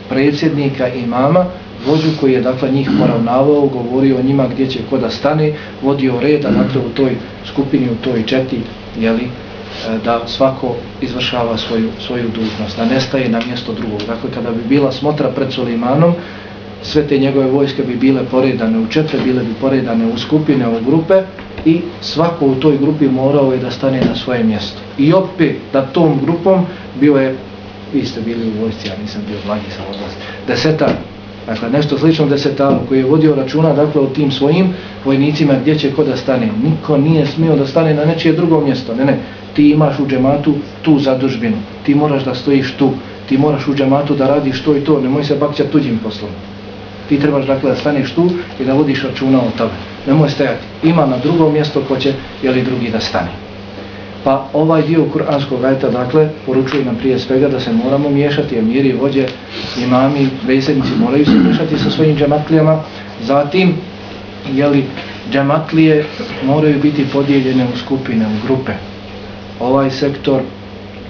predsjednika i mama, vođu koji je dakle njih poravnavao, govorio o njima gdje će ko da stane, vodio reda dakle u toj skupini, u toj četi, jeli, E, da svako izvršava svoju, svoju dužnost, da nestaje na mjesto drugog. Dakle, kada bi bila smotra pred Sulimanom, sve te njegove vojske bi bile poredane u četre, bile bi poredane u skupine, u grupe i svako u toj grupi morao je da stane na svoje mjesto. I opet da tom grupom bio je, vi ste bili u vojsci, ja nisam bio blagi sam od vas, desetar, dakle nešto slično desetaru koji je vodio računa dakle o tim svojim vojnicima gdje će ko da stane. Niko nije smio da stane na nečije drugo mjesto, ne ne, ti imaš u džematu tu zadužbinu, ti moraš da stojiš tu, ti moraš u džematu da radiš to i to, nemoj se bakća tuđim poslom ti trebaš dakle da staneš tu i da vodiš računa o tome. Nemoj stajati. Ima na drugo mjesto ko će jeli drugi da stane. Pa ovaj dio kuranskog ajta dakle poručuje nam prije svega da se moramo miješati, emiri, vođe, imami, besednici moraju se miješati sa svojim džematlijama. Zatim, jeli, džematlije moraju biti podijeljene u skupine, u grupe. Ovaj sektor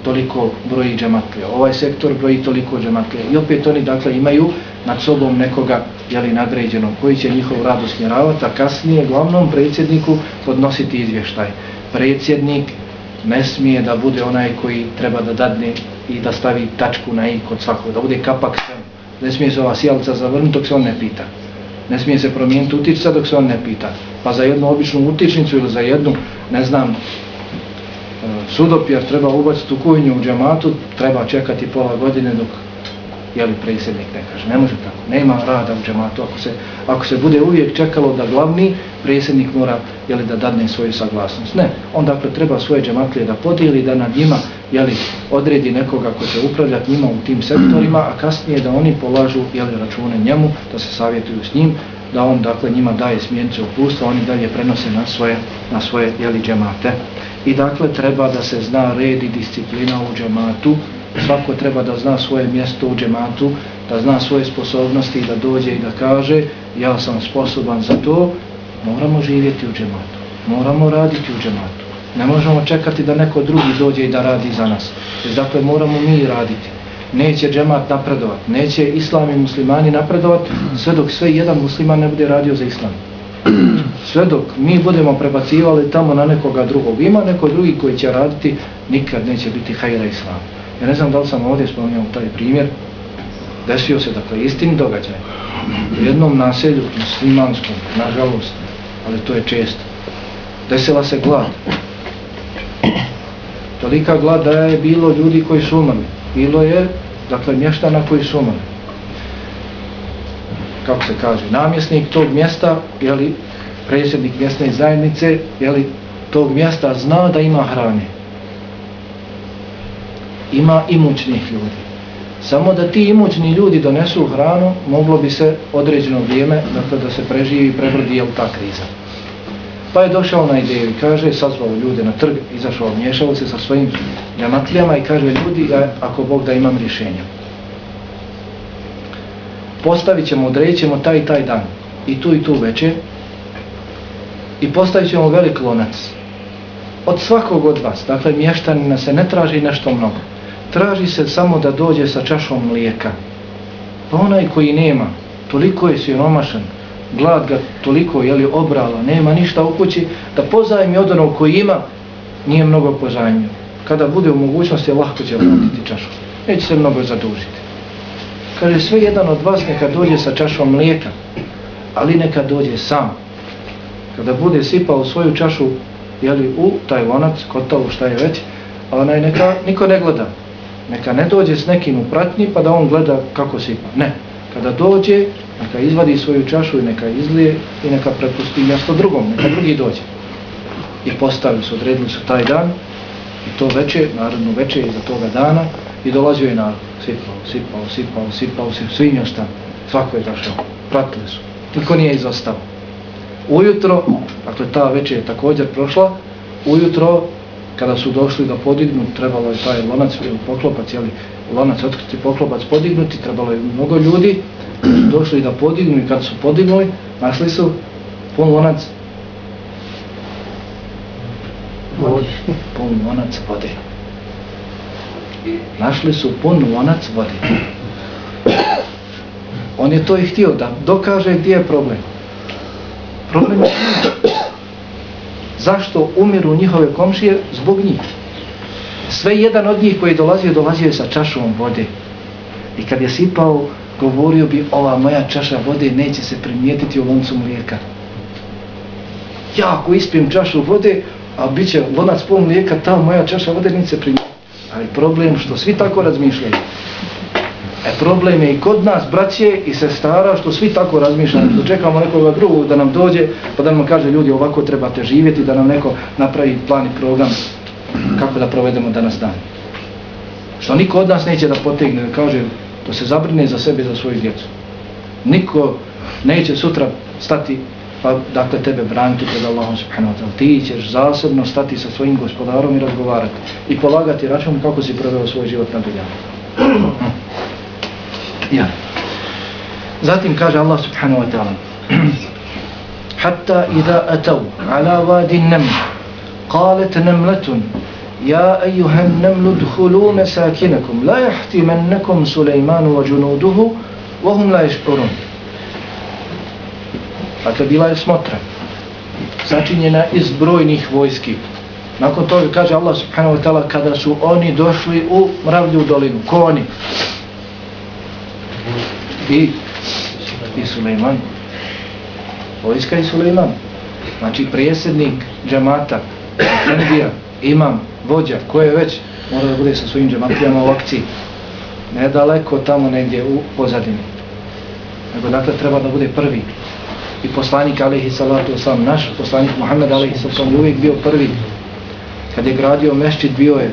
toliko broji džematlija, ovaj sektor broji toliko džematlija. I opet oni dakle imaju nad sobom nekoga jeli, nadređenog koji će njihov rad usmjeravati, a kasnije glavnom predsjedniku podnositi izvještaj. Predsjednik ne smije da bude onaj koji treba da dadne i da stavi tačku na i kod svakog, da bude kapak svemu. Ne smije se ova sjelca zavrnuti dok se on ne pita. Ne smije se promijeniti utičca dok se on ne pita. Pa za jednu običnu utičnicu ili za jednu, ne znam, sudopjer treba ubaciti u kujnju u džamatu, treba čekati pola godine dok je li predsjednik ne kaže, ne može tako, nema rada u džematu, ako se, ako se bude uvijek čekalo da glavni predsjednik mora je li da dadne svoju saglasnost, ne, on dakle treba svoje džematlije da podijeli, da nad njima je li odredi nekoga ko će upravljati njima u tim sektorima, a kasnije da oni polažu je li račune njemu, da se savjetuju s njim, da on dakle njima daje smjernice upustva, oni dalje prenose na svoje, na svoje jeli, džemate. I dakle treba da se zna red i disciplina u džematu, svako treba da zna svoje mjesto u džematu, da zna svoje sposobnosti i da dođe i da kaže ja sam sposoban za to, moramo živjeti u džematu, moramo raditi u džematu. Ne možemo čekati da neko drugi dođe i da radi za nas. Jer dakle moramo mi raditi. Neće džemat napredovat, neće islam i muslimani napredovat sve dok sve jedan musliman ne bude radio za islam. Sve dok mi budemo prebacivali tamo na nekoga drugog, ima neko drugi koji će raditi, nikad neće biti hajra islama. Ja ne znam da li sam ovdje spominjao taj primjer. Desio se, dakle, istin događaj. U jednom naselju, muslimanskom, nažalost, ali to je često. Desila se glad. Tolika glad da je bilo ljudi koji su umrli. Bilo je, dakle, mještana koji su umrli. Kako se kaže, namjesnik tog mjesta, jeli, predsjednik mjestne zajednice, jeli, tog mjesta zna da ima hrane ima imućnih ljudi. Samo da ti imućni ljudi donesu hranu, moglo bi se određeno vrijeme, dakle da se preživi i prebrodi jel ta kriza. Pa je došao na ideju i kaže, sazvao ljude na trg, izašao, miješao se sa svojim jamatlijama i kaže, ljudi, ja, ako Bog da imam rješenje. Postavit ćemo, odrejit ćemo taj i taj dan, i tu i tu večer, i postavit ćemo velik lonac. Od svakog od vas, dakle, mještanina se ne traži nešto mnogo traži se samo da dođe sa čašom mlijeka. Pa onaj koji nema, toliko je siromašan, glad ga toliko je li obrala, nema ništa u kući, da pozajmi od onog koji ima, nije mnogo pozajmio. Kada bude u mogućnosti, lahko će vratiti čašu. Neće se mnogo zadužiti. Kaže, sve jedan od vas neka dođe sa čašom mlijeka, ali neka dođe sam. Kada bude sipao svoju čašu, jeli u taj lonac, kotavu šta je već, onaj neka, niko ne gleda, neka ne dođe s nekim u pratnji pa da on gleda kako se ipa. Ne. Kada dođe, neka izvadi svoju čašu i neka izlije i neka prepusti mjesto drugom, neka drugi dođe. I postavili su, odredili su taj dan i to veče, narodno veče iza toga dana i dolazio je narod. Sipao, sipao, sipao, sipao, sipao, svi mjesta, svako je došao, pratili su. Niko nije izostao. Ujutro, dakle ta večer je također prošla, ujutro kada su došli da podignu, trebalo je taj lonac ili poklopac, jeli, lonac otkriti poklopac podignuti, trebalo je mnogo ljudi, došli da podignu i kad su podignuli, našli su pun lonac vode. Pun lonac vode. Našli su pun lonac vode. On je to i htio da dokaže gdje je problem. Problem je Zašto umiru njihove komšije? Zbog njih. Sve jedan od njih koji je dolazio, dolazio je sa čašom vode. I kad je sipao, govorio bi ova moja čaša vode neće se primijetiti u loncu mlijeka. Ja ako ispijem čašu vode, a bit će lonac pol mlijeka, ta moja čaša vode neće se primijetiti. Ali problem što svi tako razmišljaju. E problem je i kod nas, braće i sestara, što svi tako razmišljamo, Da čekamo nekoga drugog da nam dođe, pa da nam kaže ljudi ovako trebate živjeti, da nam neko napravi plan i program kako da provedemo danas dan. Što niko od nas neće da potegne, da kaže, to se zabrine za sebe za svoju djecu. Niko neće sutra stati, pa dakle tebe braniti pred Allahom subhanahu wa ta'ala. Ti ćeš zasebno stati sa svojim gospodarom i razgovarati. I polagati račun kako si proveo svoj život na dunjavu Ja. Zatim kaže Allah subhanahu wa ta'ala Hatta idha atav ala vadi nem قالت نملة يا أيها النمل ادخلوا مساكنكم لا يحتمنكم سليمان وجنوده وهم لا يشعرون Dakle, bila je smotra, začinjena iz brojnih vojski. Nakon toga kaže Allah subhanahu wa ta'ala kada su oni došli u mravlju dolinu. Ko oni? I, i Suleiman. Vojska i Suleiman. Znači, prijesednik džamata, Efendija, imam, vođa, ko je već, mora da bude sa svojim džamatijama u akciji. Nedaleko tamo negdje u pozadini. Nego dakle treba da bude prvi. I poslanik alaihi salatu sam, naš poslanik Muhammed alaihi salatu je uvijek bio prvi. Kad je gradio mešćid bio je,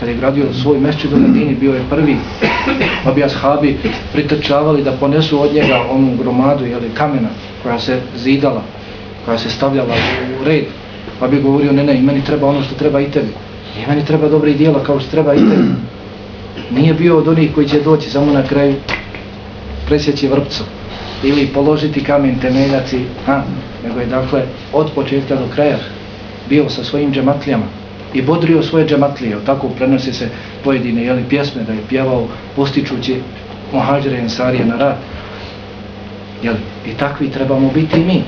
kad je gradio svoj mešćid u Medini bio je prvi. Pa bi ashabi pritrčavali da ponesu od njega onu gromadu jeli, kamena koja se zidala, koja se stavljala u red. Pa bi govorio ne ne i meni treba ono što treba i tebi. I meni treba dobre dijela kao što treba i tebi. Nije bio od onih koji će doći samo na kraju presjeći vrpcu ili položiti kamen temeljaci ha, nego je dakle od početka do kraja bio sa svojim džematlijama i bodrio svoje džematlije tako? Prenosi se pojedine jeli, pjesme da je pjevao postičući mohađere i ensarije na rad. Jeli, i takvi trebamo biti mi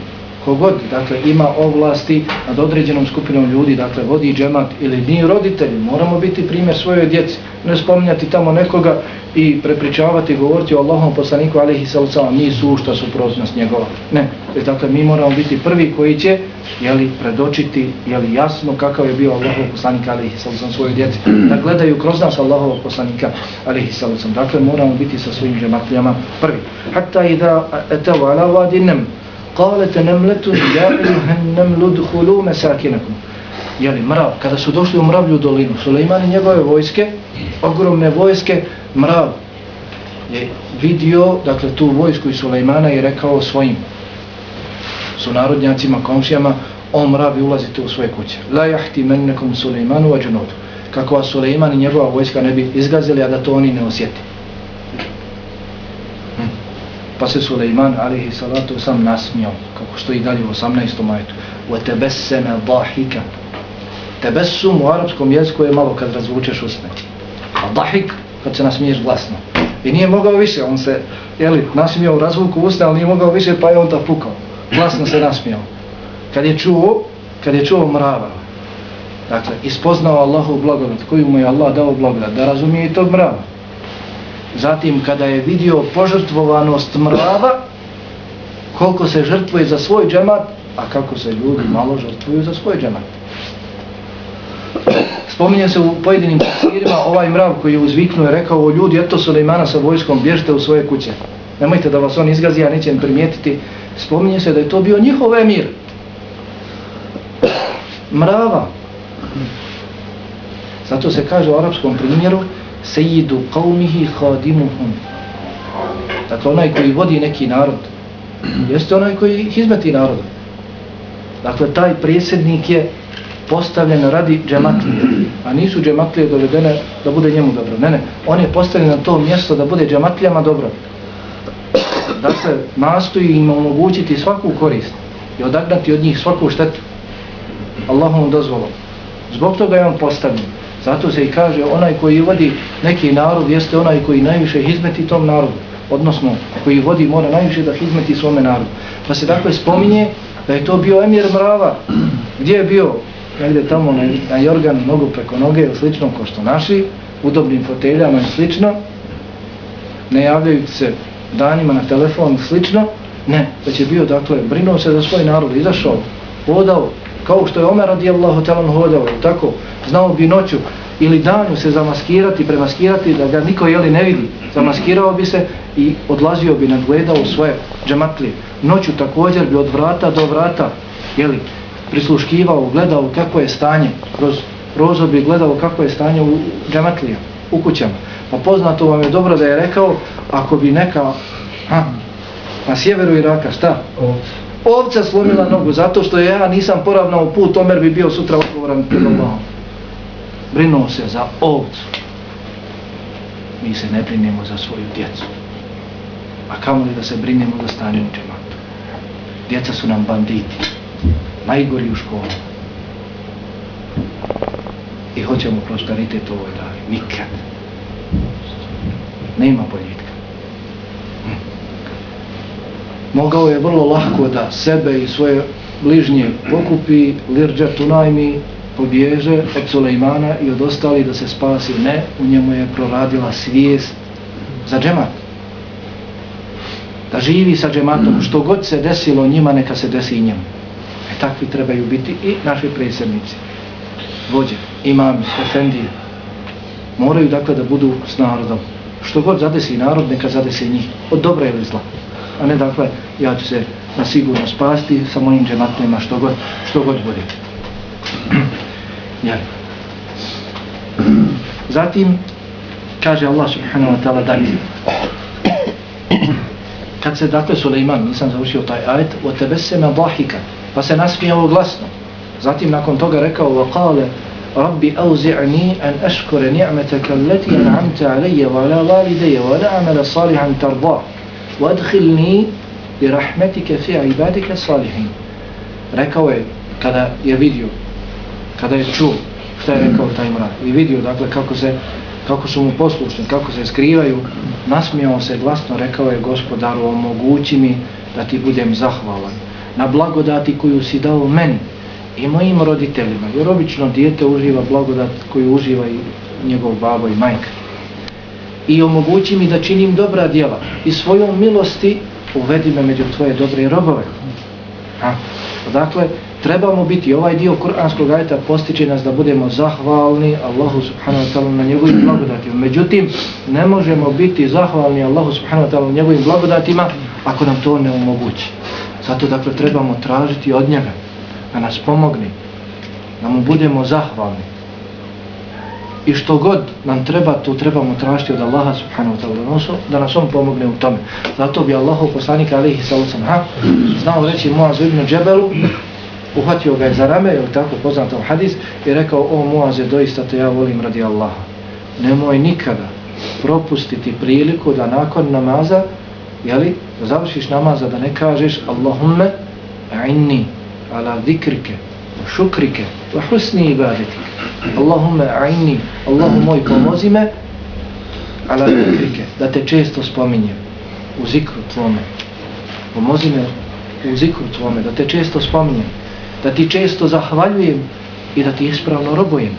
kogod dakle, ima ovlasti nad određenom skupinom ljudi, dakle vodi džemat ili mi roditelji, moramo biti primjer svojoj djeci, ne spominjati tamo nekoga i prepričavati, govoriti o Allahom poslaniku alihi sallam, mi su što su proznost njegova. Ne, dakle mi moramo biti prvi koji će jeli, predočiti jeli, jasno kakav je bio Allahov poslanik alihi sallam svojoj djeci, da gledaju kroz nas Allahovog poslanika alihi sallam. Dakle moramo biti sa svojim džematljama prvi. Hatta i da etevo ala vadinem, قالت نملة يا أيها النمل ادخلوا مساكنكم jeli mrav, kada su došli u mravlju dolinu, Suleiman i njegove vojske, ogromne vojske, mrav je vidio, dakle, tu vojsku i Suleimana i rekao svojim sunarodnjacima, komšijama, o mravi ulazite u svoje kuće. La jahti mennekom Suleimanu vađunodu. Kako vas Suleiman i njegova vojska ne bi izgazili, a da to oni ne osjeti. Pa se Suleiman alihi salatu sam nasmijao, kako što i dalje u 18. majetu. Wa tebesseme dahika. Tebessum u arapskom jeziku je malo kad razvučeš usne. A dahik kad se nasmiješ glasno. I nije mogao više, on se jeli, nasmijao u razvuku usne, ali nije mogao više pa je on da pukao. Glasno se nasmijao. Kad je čuo, kad je čuo mrava, dakle, ispoznao Allahu blagodat, koju mu je Allah dao blagodat, da razumije i to mrava. Zatim kada je vidio požrtvovanost mrava, koliko se žrtvuje za svoj džemat, a kako se ljudi malo žrtvuju za svoj džemat. Spominje se u pojedinim pasirima ovaj mrav koji je uzviknuo i rekao o ljudi, eto Suleimana sa vojskom, bježte u svoje kuće. Nemojte da vas on izgazi, ja nećem primijetiti. Spominje se da je to bio njihov emir. Mrava. Zato se kaže u arapskom primjeru, sejidu qavmihi hadimuhum. Dakle, onaj koji vodi neki narod, jeste onaj koji hizmeti narod. Dakle, taj predsjednik je postavljen radi džematlije, a nisu džematlije dovedene da bude njemu dobro. Ne, ne, on je postavljen na to mjesto da bude džematlijama dobro. Dakle, nastoji im omogućiti svaku korist i odagnati od njih svaku štetu. Allahom dozvolom. Zbog toga je on postavljen. Zato se i kaže onaj koji vodi neki narod jeste onaj koji najviše hizmeti tom narodu. Odnosno, koji vodi mora najviše da hizmeti svome narodu. Pa se dakle spominje da je to bio emir mrava. Gdje je bio? Negde tamo na, na jorgan, nogu preko noge ili slično ko što naši, udobnim foteljama i slično, ne javljajući se danima na telefon slično, ne, već je bio, dakle, brinuo se za svoj narod, izašao, hodao, kao što je Omer radijallahu talan hodao, tako, znao bi noću ili danju se zamaskirati, premaskirati, da ga niko jeli ne vidi, zamaskirao bi se i odlazio bi nadgledao svoje džematlije. Noću također bi od vrata do vrata, jeli, prisluškivao, gledao kako je stanje, kroz prozor bi gledao kako je stanje u džematlija, u kućama. Pa poznato vam je dobro da je rekao, ako bi neka, ha, na sjeveru Iraka, šta? Ovce Ovca slomila nogu, zato što ja nisam poravnao put, Omer bi bio sutra odgovoran pred Allahom. Brinuo se za ovcu. Mi se ne brinemo za svoju djecu. A kamo li da se brinemo za stanje u džematu? Djeca su nam banditi. Najgori u školu. I hoćemo prosperitet ovoj dari. Nikad. Nema boljitka. Mogao je vrlo lahko da sebe i svoje bližnje pokupi, lirđa tunajmi, pobježe od Sulejmana i od ostali da se spasi. Ne, u njemu je proradila svijest za džemat. Da živi sa džematom, što god se desilo njima, neka se desi i njemu. E takvi trebaju biti i naši predsjednici. Vođe, imam, efendije. Moraju dakle da budu s narodom. Što god zadesi narod, neka zadesi njih. Od dobra ili zla. A ne dakle, ja ću se na sigurno spasti sa mojim džematima što god, što god bude. Ja. Zatim kaže Allah subhanahu wa ta'ala dalje. Kad se dakle Suleiman, nisam završio taj ajet, o tebe se me dahika, pa se nasmijao glasno. Zatim nakon toga rekao, wa kale, Rabbi auzi'ni an ashkura ni'mataka allati an'amta alayya wa ala walidayya wa la وَدْخِلْنِي بِرَحْمَتِكَ فِي عِبَادِكَ صَالِحِينَ. Rekao je kada je vidio kada je čuo šta je rekao taj mrak. I vidio dakle kako se kako su mu poslušni, kako se skrivaju. Nasmijao se glasno rekao je gospodaru omogući mi da ti budem zahvalan na blagodati koju si dao meni i mojim roditeljima. Jer obično dijete uživa blagodat koju uživa i njegov babo i majka i omogući mi da činim dobra djela i svojom milosti uvedi me među tvoje dobre robove A, dakle trebamo biti ovaj dio kuranskog ajeta postiče nas da budemo zahvalni Allahu subhanahu wa ta'ala na njegovim blagodatima. Međutim, ne možemo biti zahvalni Allahu subhanahu wa ta'ala na njegovim blagodatima ako nam to ne omogući. Zato dakle trebamo tražiti od njega da nas pomogne, da mu budemo zahvalni. I što god nam treba, to trebamo tražiti od Allaha subhanahu wa ta'ala da nas on pomogne u tome. Zato bi Allahu poslanik alihi sallam ha, znao reći Muaz ibn Džebelu uhvatio ga je za rame, ili tako poznatom hadis, i rekao, o Muaze, doista te ja volim radi Allaha. Nemoj nikada propustiti priliku da nakon namaza, jeli, da završiš namaza, da ne kažeš Allahumme inni ala zikrike, šukrike, wa husni ibadetike. Allahumme inni, Allahu moj pomozi me, ala zikrike, da te često spominjem u zikru tvome. Pomozi me u zikru tvome, da te često spominjem da ti često zahvaljujem i da ti ispravno robujem.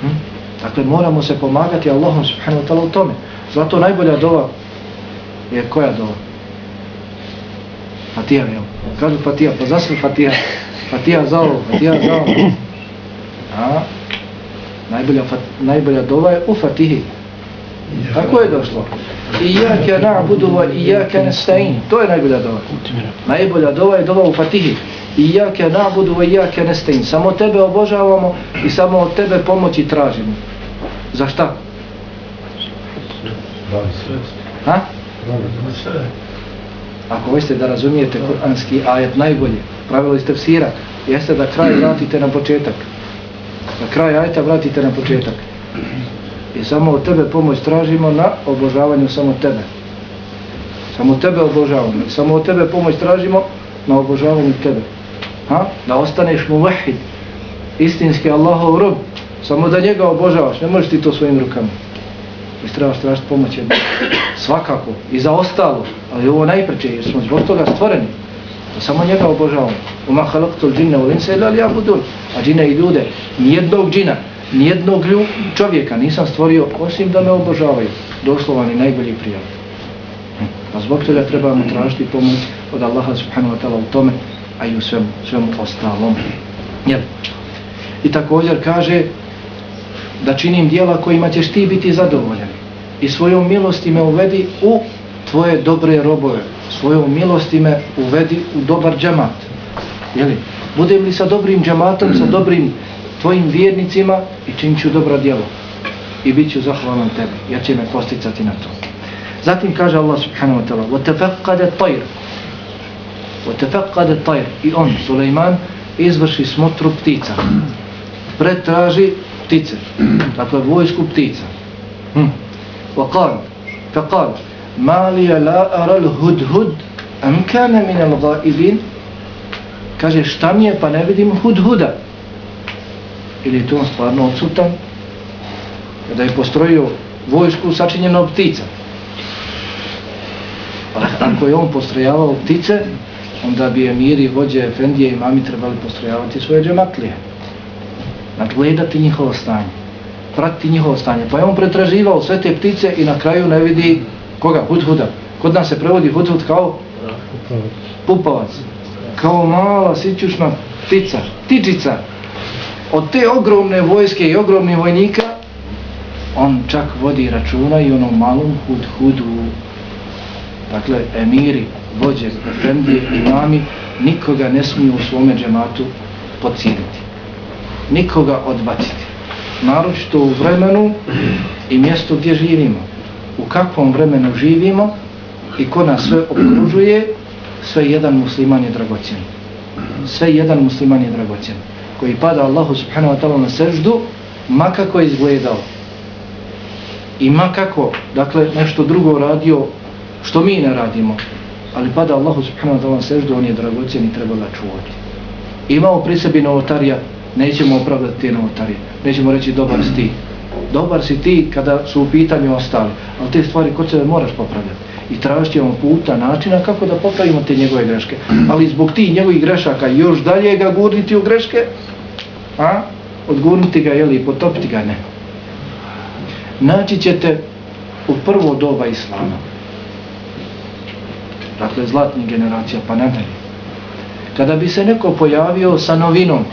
Hm? Dakle, moramo se pomagati Allahom subhanahu wa ta'la u tome. Zato najbolja dova je koja dova? Fatija, jel? Kažu Fatija, pa zasli Fatija. Fatija za ovo, Fatija za ovo. A? Najbolja, najbolja dova je u Fatihi. Tako je došlo. Iyaka na'budu wa iyaka nasta'in. To je najbolja dova. Najbolja dova je dova u Fatihi. Iyaka na'budu wa iyaka nasta'in. Samo tebe obožavamo i samo od tebe pomoći tražimo. Za šta? Ha? Ako hoćete da razumijete kuranski ajet najbolje, pravilo iz tefsira, jeste da kraj vratite na početak na kraj ajta vratite na početak. I samo od tebe pomoć tražimo na obožavanju samo tebe. Samo tebe obožavamo. Samo od tebe pomoć tražimo na obožavanju tebe. Ha? Da ostaneš mu vahid. Istinski Allahov rob. Samo da njega obožavaš. Ne možeš ti to svojim rukama. I trebaš tražiti pomoć jednog. Svakako. I za ostalo. Ali ovo najpreće. Jer smo zbog toga stvoreni. Da samo njega obožavamo. Uma halaktul džinne u linse ila li abudun. A džine i ljude, nijednog džina, nijednog čovjeka nisam stvorio osim da me obožavaju. Doslovan i najbolji prijatelj. Pa zbog toga trebamo tražiti pomoć od Allaha subhanahu wa ta'ala u tome, a i u svemu, svemu ostalom. Jel? I također kaže da činim dijela kojima ćeš ti biti zadovoljan i svojom milosti me uvedi u tvoje dobre robove svojom milosti me uvedi u dobar džamat jeli? budem li sa dobrim džamatom sa dobrim tvojim vjernicima i činit ću dobro djelo i bit ću zahvalan tebi ja će me posticati na to zatim kaže Allah subhanahu wa ta'ala وَتَفَقَّدَ طَيْرِ وَتَفَقَّدَ طَيْرِ i on, Suleiman, izvrši smotru ptica pretraži ptice dakle vojsku ptica hm. وقال فقال ما لي لا أرى الهدهد أم كان من الغائبين kaže šta mi je pa ne vidim hudhuda ili to on stvarno odsutan kada je postrojio vojsku sačinjeno ptica pa ako je on postrojavao ptice onda bi emiri, vođe, efendije i mami trebali postrojavati svoje džematlije nadgledati njihovo stanje pratiti njihovo stanje. Pa je on pretraživao sve te ptice i na kraju ne vidi koga? Hudhuda. Kod nas se prevodi hudhud kao pupavac. Kao mala sićušna ptica, ptičica. Od te ogromne vojske i ogromnih vojnika on čak vodi računa i onom malom hudhudu. Dakle, emiri, vođe, efendije, imami, nikoga ne smiju u svome džematu pocijeniti. Nikoga odbaciti naročito u vremenu i mjestu gdje živimo. U kakvom vremenu živimo i ko nas sve okružuje, sve jedan musliman je dragocjen. Sve jedan musliman je dragocjen. Koji pada Allahu subhanahu wa ta'ala na seždu, makako je izgledao. I makako, dakle, nešto drugo radio što mi ne radimo. Ali pada Allahu subhanahu wa ta'ala na seždu, on je dragocjen i treba ga čuvati. Imao pri sebi novotarija, nećemo opravdati te novotarije. Nećemo reći dobar si ti. Dobar si ti kada su u pitanju ostali. Ali te stvari kod sebe moraš popravljati. I tražit ćemo puta, načina kako da popravimo te njegove greške. Ali zbog ti njegovih grešaka još dalje ga gurniti u greške, a odgurniti ga jeli, potopiti ga ne. Naći ćete u prvo doba Islama. Dakle, zlatni generacija, pa ne Kada bi se neko pojavio sa novinom,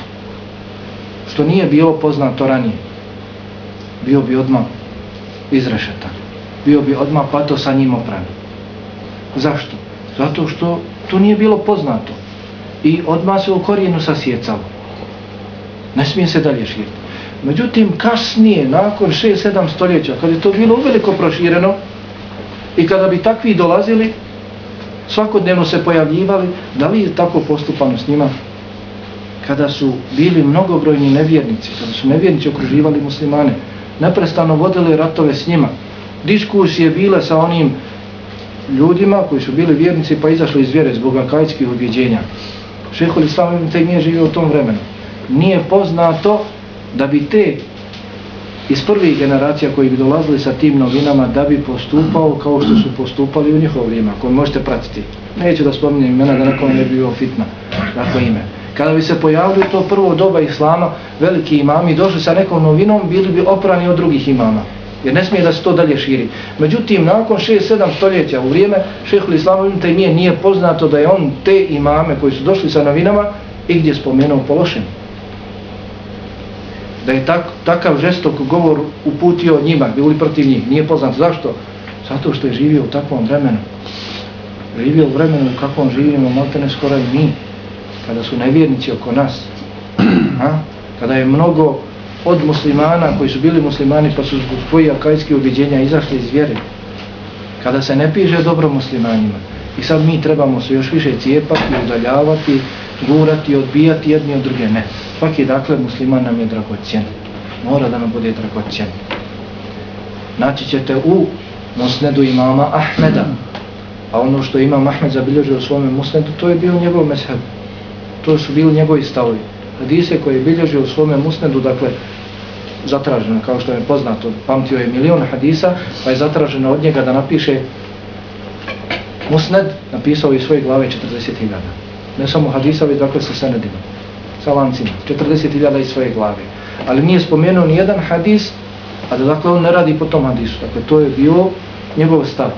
što nije bilo poznato ranije bio bi odmah izrešetan bio bi odmah pato sa njim opravio zašto? zato što to nije bilo poznato i odmah se u korijenu sasjecalo ne smije se dalje širiti međutim kasnije nakon 6-7 stoljeća kad je to bilo uveliko prošireno i kada bi takvi dolazili svakodnevno se pojavljivali da li je tako postupano s njima kada su bili mnogobrojni nevjernici, kada su nevjernici okruživali muslimane, neprestano vodili ratove s njima. Diskusije bile sa onim ljudima koji su bili vjernici pa izašli iz vjere zbog akajskih objeđenja. Šehol Islam ibn Taymiye živio u tom vremenu. Nije poznato da bi te iz prvih generacija koji bi dolazili sa tim novinama da bi postupao kao što su postupali u njihovo vrijeme, ako možete pratiti. Neću da spominjem imena da nekom ne bi bio fitna, tako ime. Kada bi se pojavili to prvo doba islama, veliki imami došli sa nekom novinom, bili bi oprani od drugih imama. Jer ne smije da se to dalje širi. Međutim, nakon 6-7 stoljeća u vrijeme, šehhul islama taj nije, nije poznato da je on te imame koji su došli sa novinama i gdje spomenuo pološen. Da je tak, takav žestok govor uputio njima, bili protiv njih. Nije poznato. Zašto? Zato što je živio u takvom vremenu. Živio u vremenu u kakvom živimo, malte ne skoro i mi kada su nevjernici oko nas, a? kada je mnogo od muslimana koji su bili muslimani pa su zbog svojih akajskih objeđenja izašli iz vjere, kada se ne piše dobro muslimanima i sad mi trebamo se još više cijepati, udaljavati, gurati, odbijati jedni od druge, ne. Svaki dakle musliman nam je dragocjen, mora da nam bude dragocjen. Naći ćete u musnedu imama Ahmeda, a ono što ima Ahmed zabilježio u svome musnedu, to je bio njegov mezheb. to su bili njegovi stavovi. Hadise koje je bilježio u svome musnedu, dakle, zatraženo, kao što je poznato, pamtio je milion hadisa, pa je zatraženo od njega da napiše musned, napisao je svoje glave 40.000. Ne samo hadisa, već dakle sa senedima, sa lancima, 40.000 iz svoje glave. Ali nije spomenuo ni jedan hadis, a da dakle on ne radi po tom hadisu. Dakle, to je bio njegov stav.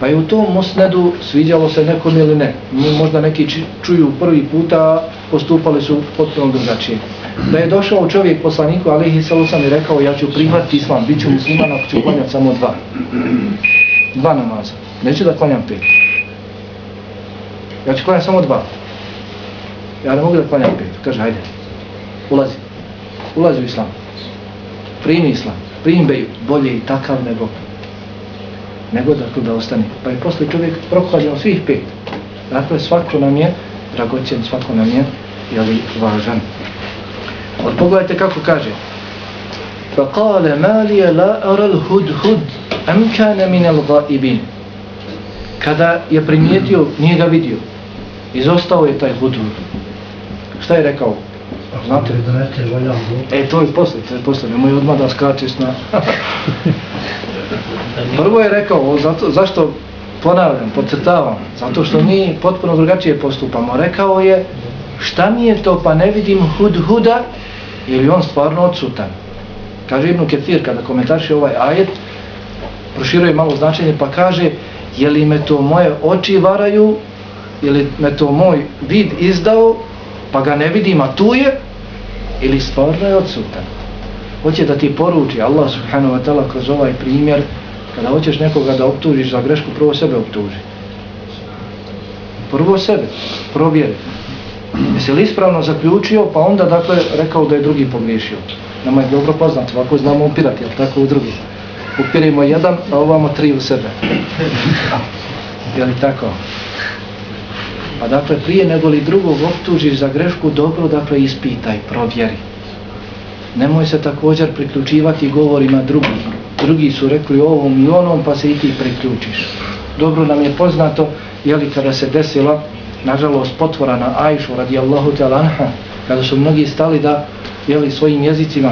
Pa je u tom musnedu sviđalo se nekom ili ne. Možda neki čuju prvi puta, postupali su potpuno drugačije. Da je došao čovjek poslaniku, alihi ih i rekao, ja ću prihvatiti islam, bit ću musliman ako ću klanjati samo dva. Dva namaza. Neću da klanjam pet. Ja ću klanjati samo dva. Ja ne mogu da klanjam pet. Kaže, hajde, ulazi. Ulazi u islam. Primi islam. Primi beju. Bolje i takav nego nego da tu da ostane. Pa je posle čovjek proklađen svih pet. Dakle, svako nam je dragocjen, svako nam je jeli, važan. Od pogledajte kako kaže. Fa kale malije la aral hud hud am kane minel gaibin. Kada je primijetio, nije ga vidio. Izostao je taj hud hud. Šta je rekao? Znate? E, to je posle, to je posle. Nemoj odmah da skačeš na... Prvo je rekao, zato, zašto ponavljam, podcrtavam, zato što mi potpuno drugačije postupamo. Rekao je, šta mi je to, pa ne vidim hud huda, ili on stvarno odsutan. Kaže Ibnu Ketir, kada komentarši ovaj ajet, proširuje malo značenje, pa kaže, je li me to moje oči varaju, ili me to moj vid izdao, pa ga ne vidim, a tu je, ili stvarno je odsutan. Hoće da ti poruči Allah subhanahu wa ta'ala kroz ovaj primjer, kada hoćeš nekoga da optužiš za grešku, prvo sebe optuži. Prvo sebe, provjeri. Jesi li ispravno zaključio, pa onda dakle rekao da je drugi pogriješio. Nama je dobro poznat, ovako znamo upirati, jel tako u drugi. Upirimo jedan, a ovamo tri u sebe. Je li tako? Pa dakle, prije nego li drugog optužiš za grešku, dobro dakle ispitaj, provjeri. Nemoj se također priključivati govorima drugih drugi su rekli ovom i onom, pa se i ti priključiš. Dobro nam je poznato, jeli kada se desila, nažalost, potvora na Ajšu radijallahu talanha, kada su mnogi stali da, jeli, svojim jezicima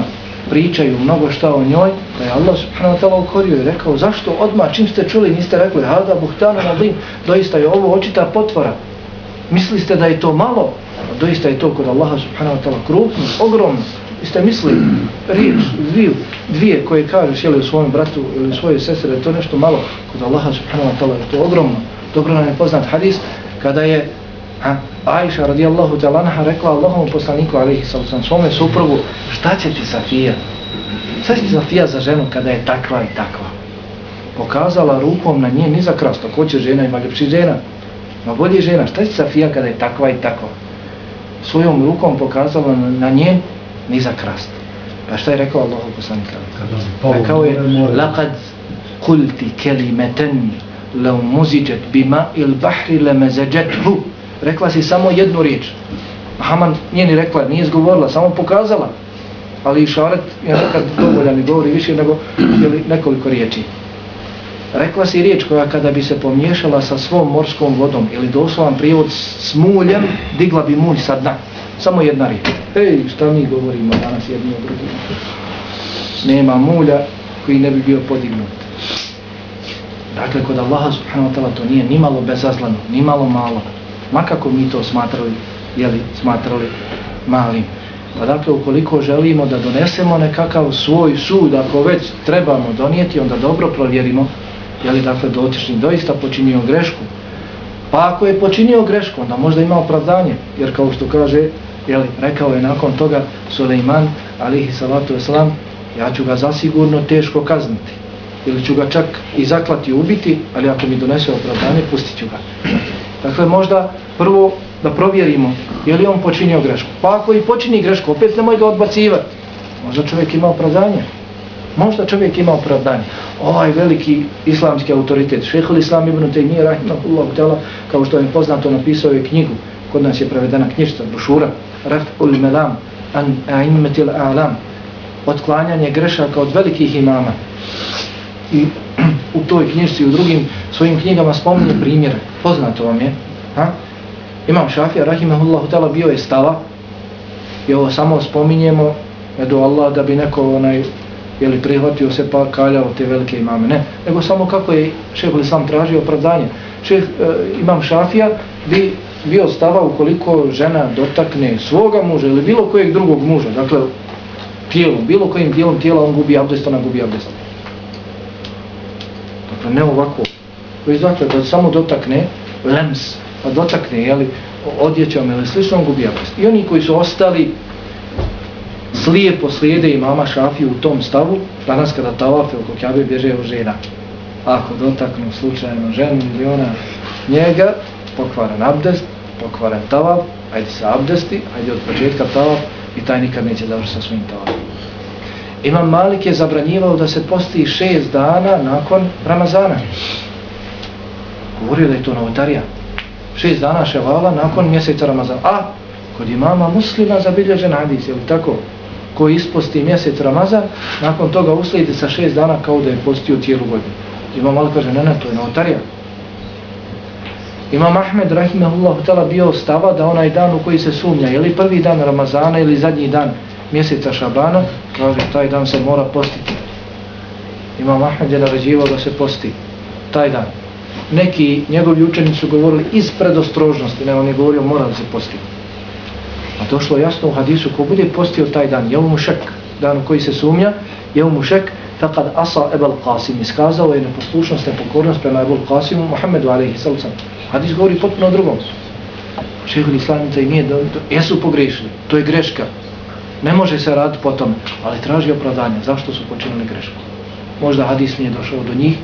pričaju mnogo šta o njoj, da je Allah subhanahu wa ta'ala ukorio i rekao, zašto odmah, čim ste čuli, niste rekli, hada buhtana nadim, doista je ovo očita potvora. Misliste da je to malo? Doista je to kod Allaha subhanahu wa ta'ala krupno, ogromno ste mislili riječ, dvije, dvije koje kažeš jeli, u svojom bratu ili u svojoj sestri, da je to nešto malo kod Allaha subhanahu wa ta'ala, to ogromno. Dobro nam je poznat hadis kada je ha, Aisha radijallahu ta'ala rekla Allahom poslaniku alaihi sallam svome suprugu šta će ti Safija? Šta će ti Safija za ženu kada je takva i takva? Pokazala rukom na nje niza krasto, ko će žena ima ljepši žena? Ma bolje žena, šta će Safija kada je takva i takva? Svojom rukom pokazala na, na nje ni za krast. Pa šta je rekao Allah poslanik? Rekao je, laqad kulti kelimeten لو مزجت bima البحر لمزجته. Rekla si samo jednu riječ. Haman nije ni rekla, nije izgovorila, samo pokazala. Ali i šaret je nekad dovoljan i govori više nego ili nekoliko riječi. Rekla si riječ koja kada bi se pomiješala sa svom morskom vodom ili doslovan prijevod s muljem, digla bi mulj sa dna. Samo jedna riječ. Ej, šta mi govorimo danas jedni o drugim? Nema mulja koji ne bi bio podignut. Dakle, kod Allaha subhanahu wa ta'ala to nije ni malo bezazlano, ni malo malo. Makako mi to smatrali, jeli, smatrali malim. Pa dakle, ukoliko želimo da donesemo nekakav svoj sud, ako već trebamo donijeti, onda dobro provjerimo, je li dakle dotični doista počinio grešku. Pa ako je počinio grešku, onda možda ima opravdanje, jer kao što kaže jeli, rekao je nakon toga Suleiman, alihi salatu wasalam, ja ću ga zasigurno teško kazniti. Ili ću ga čak i zaklati ubiti, ali ako mi donese opravdanje, pustit ću ga. Dakle, možda prvo da provjerimo je li on počinio grešku. Pa ako i počini grešku, opet nemoj ga odbacivati. Možda čovjek ima opravdanje. Možda čovjek ima opravdanje. Ovaj veliki islamski autoritet, šehol islam ibn Taymiye, rahimahullahu kao što je poznato, napisao je knjigu, kod nas je prevedena knjižca, brošura, raf'ul melam an a'immetil a'lam otklanjanje grešaka od velikih imama i u toj knjižci i u drugim svojim knjigama spominje primjere poznato vam je ha? imam šafija rahimahullahu tala, bio je stava i ovo samo spominjemo do Allah da bi neko onaj jeli prihvatio se pa kaljao te velike imame ne, nego samo kako je šehol sam tražio opravdanje šeh, e, imam šafija bi bio stava ukoliko žena dotakne svoga muža ili bilo kojeg drugog muža, dakle tijelom, bilo kojim dijelom tijela on gubi abdest, ona gubi abdest a ne ovako. Već dakle, znači da samo dotakne lems, pa dotakne, jeli, odjećom ili slično, on gubi abdest. I oni koji su ostali slijepo slijede i mama Šafiju u tom stavu, danas kada tavafe oko kjabe bježe u žena. Ako dotaknu slučajno ženu ili ona njega, pokvaran abdest, pokvaran tavav, ajde se abdesti, ajde od početka tavav i taj nikad neće završiti sa svojim tavafom. Imam Malik je zabranjivao da se posti šest dana nakon Ramazana. Govorio da je to novotarija. Šest dana ševala nakon mjeseca Ramazana. A, kod imama muslima zabilježen hadis, je li tako? Ko isposti mjesec Ramazan, nakon toga uslijedi sa šest dana kao da je postio cijelu godinu. Imam Malik kaže, ne, ne, to je novotarija. Imam Ahmed rahimahullah htjela bio stava da onaj dan u koji se sumnja, je li prvi dan Ramazana ili zadnji dan mjeseca Šabana, kaže taj dan se mora postiti. Imam Ahmed je naređivao da se posti taj dan. Neki njegovi učenici su govorili iz predostrožnosti, ne on je govorio mora da se posti. A došlo jasno u hadisu ko bude postio taj dan, je mu šek, dan u koji se sumnja, je mu šek, takad asa ebal qasim, iskazao je neposlušnost, nepokornost prema ebal qasimu Muhammedu alaihi sallam. Hadis govori potpuno drugom. Šehr islamica i nije, do, do, jesu pogrešili, to je greška. Ne može se raditi po tome, ali traži opravdanje. Zašto su počinili grešku? Možda hadis nije došao do njih,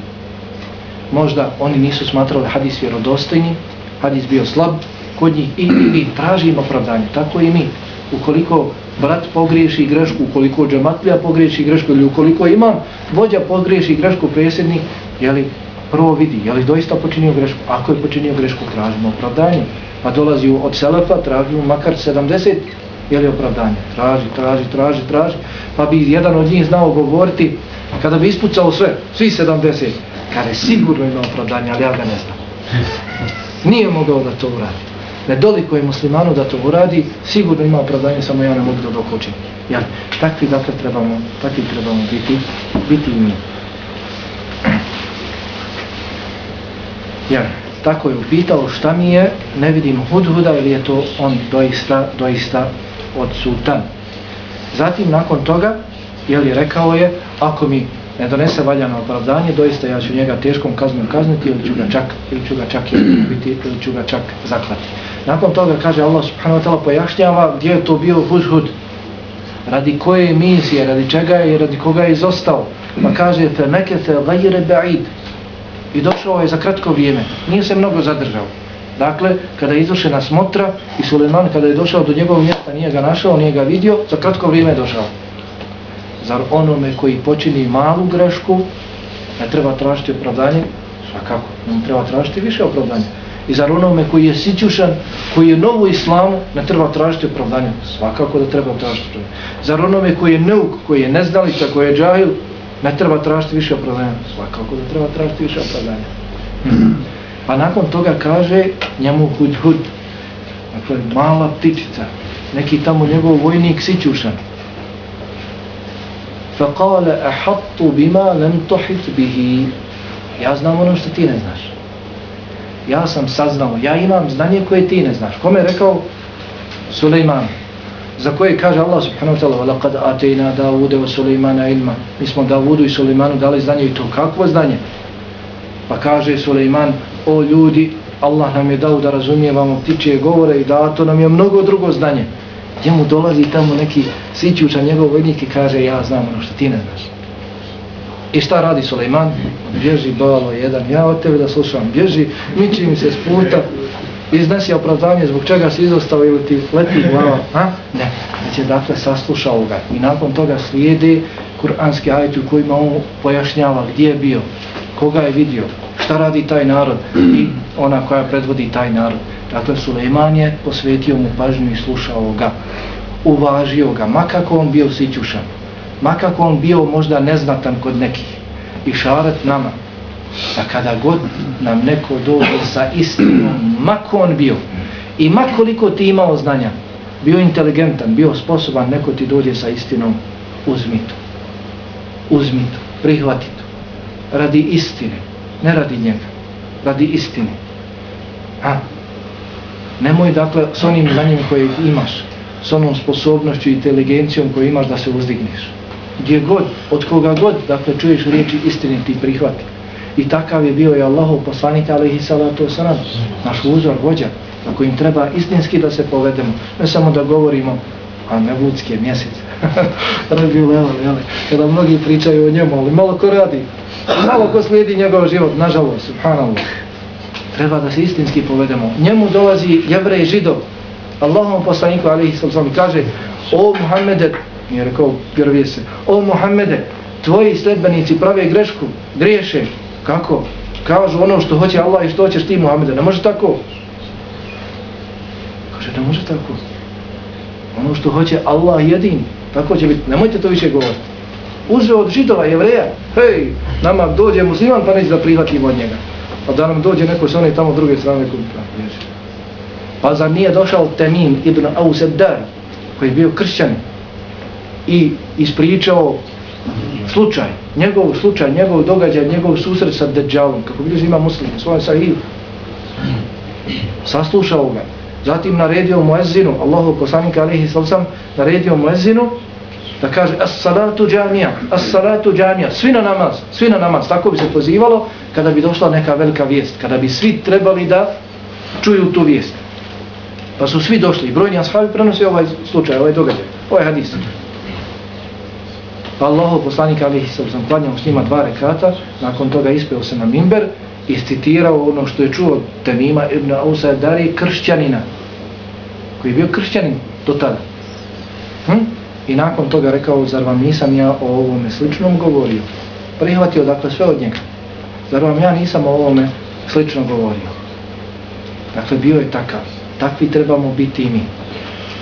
možda oni nisu smatrali hadis vjerodostojni, hadis bio slab kod njih i, i, i traži im opravdanje. Tako i mi. Ukoliko brat pogriješi grešku, ukoliko džematlija pogriješi grešku ili ukoliko imam vođa pogriješi grešku presjednik, jeli, prvo vidi, je li doista počinio grešku? Ako je počinio grešku, tražimo opravdanje. Pa dolazi od Selefa, tražimo makar 70, je li opravdanje? Traži, traži, traži, traži. Pa bi jedan od njih znao govoriti, kada bi ispucao sve, svi 70, kada je sigurno ima opravdanje, ali ja ga ne znam. Nije mogao da to uradi. Nedoliko je muslimanu da to uradi, sigurno ima opravdanje, samo ja ne mogu da dokučim. Ja, takvi dakle trebamo, takvi trebamo biti, biti mi. Jer tako je upitao šta mi je, ne vidim hudhuda ili je to on doista, doista odsutan. Zatim nakon toga, je rekao je, ako mi ne donese valjano opravdanje, doista ja ću njega teškom kaznom kazniti ili ću ga čak, ili ću ga čak biti, ili ću ga čak zaklati. Nakon toga kaže Allah subhanahu wa ta'ala pojašnjava gdje je to bio hudhud, radi koje misije, radi čega je i radi koga je izostao. Pa kaže, fe mekete gajire ba'id, i došao je za kratko vrijeme, nije se mnogo zadržao. Dakle, kada je izvršena smotra i Suleman kada je došao do njegovog mjesta, nije ga našao, nije ga vidio, za kratko vrijeme je došao. Zar onome koji počini malu grešku, ne treba tražiti opravdanje? Svakako, ne treba tražiti više opravdanje. I zar onome koji je sićušan, koji je novo islamu, ne treba tražiti opravdanje? Svakako da treba tražiti opravdanje. Zar onome koji je neuk, koji je neznalica, koji je džahil, ne treba tražiti više opravdanja. Svakako da treba tražiti više opravdanja. Pa nakon toga kaže njemu hud hud. Dakle, mala ptičica. Neki tamo njegov vojnik sićušan. Fa kale ahattu bima lem tohit bihi. Ja znam ono što ti ne znaš. Ja sam saznao, ja imam znanje koje ti ne znaš. Kome je rekao? Suleiman za koje kaže Allah subhanahu wa ta'ala وَلَقَدْ أَتَيْنَا دَاوُدَ وَسُلَيْمَانَ إِلْمَ Mi smo Davudu i Suleimanu dali znanje i to kakvo znanje? Pa kaže Suleiman, o ljudi, Allah nam je dao da razumijevamo ptičije govore i dato nam je mnogo drugo znanje. Njemu dolazi tamo neki sićuča njegov vojnik i kaže, ja znam ono što ti ne znaš. I šta radi Suleiman? Bježi balo jedan, ja od tebe da slušam, bježi, miči mi se s puta, iznesi opravdanje zbog čega si izostao ili ti leti glava, a? Ne, već je dakle saslušao ga. I nakon toga slijede kuranski ajit u kojima on pojašnjava gdje je bio, koga je vidio, šta radi taj narod i ona koja predvodi taj narod. Dakle, Suleiman je posvetio mu pažnju i slušao ga, uvažio ga, makako on bio sićušan, makako on bio možda neznatan kod nekih. I šaret nama, da kada god nam neko dođe sa istinom, mako on bio i makoliko ti imao znanja, bio inteligentan, bio sposoban, neko ti dođe sa istinom, uzmi to. Uzmi to, prihvati to. Radi istine, ne radi njega, radi istine. A? Nemoj dakle s onim znanjem koje imaš, s onom sposobnošću i inteligencijom koju imaš da se uzdigneš. Gdje god, od koga god, dakle čuješ riječi istine ti prihvati. I takav je bio i Allahov poslanik, alaihi salatu wasalam, naš uzor, vođa, na kojim treba istinski da se povedemo. Ne samo da govorimo, a ne budske mjesec. Rabi leo, jele, kada mnogi pričaju o njemu, ali malo ko radi, malo ko slijedi njegov život, nažalost, subhanallah. Treba da se istinski povedemo. Njemu dolazi jevrej židov, Allahom poslaniku, alihi sallam, kaže, o Muhammede, nije rekao prvi se, o Muhammede, tvoji sledbenici prave grešku, griješe, kako? Kažu ono što hoće Allah i što hoćeš ti Muhammede, ne može tako? Kaže, ne može tako. Ono što hoće Allah jedin, tako će biti, nemojte to više govoriti. Uzeo od židova, jevreja, hej, nama dođe musliman pa neće da prihvatimo od njega. A da nam dođe neko s one tamo druge strane koji pa, pa za nije došao Temim ibn Auseddar, koji je bio kršćan i ispričao slučaj, njegov slučaj, njegov događaj, njegov susret sa Dejjalom, kako vidiš ima muslim, svoj sahiju. Saslušao ga. Zatim naredio muezzinu, Allahu poslanika alihi sallam, naredio muezzinu da kaže as salatu džamija, as salatu džamija, svi na namaz, svi na namaz, tako bi se pozivalo kada bi došla neka velika vijest, kada bi svi trebali da čuju tu vijest. Pa su svi došli, brojni ashabi prenosi ovaj slučaj, ovaj događaj, ovaj hadis. Pa Allahu poslanik alihi sallam klanjao s njima dva rekata, nakon toga ispeo se na mimber i citirao ono što je čuo Temima ibn Ausa Dari kršćanina, koji je bio kršćanin do tada. Hm? I nakon toga rekao, zar vam nisam ja o ovome sličnom govorio? Prihvatio dakle sve od njega. Zar vam ja nisam o ovome slično govorio? Dakle, bio je takav. Takvi trebamo biti i mi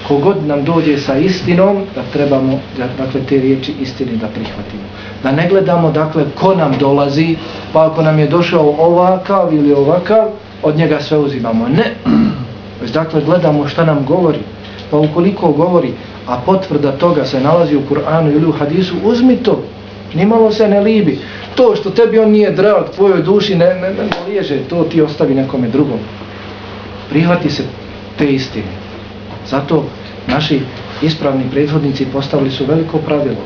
kogod nam dođe sa istinom, da trebamo dakle, te riječi istine da prihvatimo. Da ne gledamo dakle ko nam dolazi, pa ako nam je došao ovakav ili ovakav, od njega sve uzimamo. Ne, već dakle gledamo šta nam govori. Pa ukoliko govori, a potvrda toga se nalazi u Kur'anu ili u hadisu, uzmi to. Nimalo se ne libi. To što tebi on nije drag, tvojoj duši ne, ne, ne liježe, to ti ostavi nekome drugom. Prihvati se te istine. Zato naši ispravni prethodnici postavili su veliko pravilo.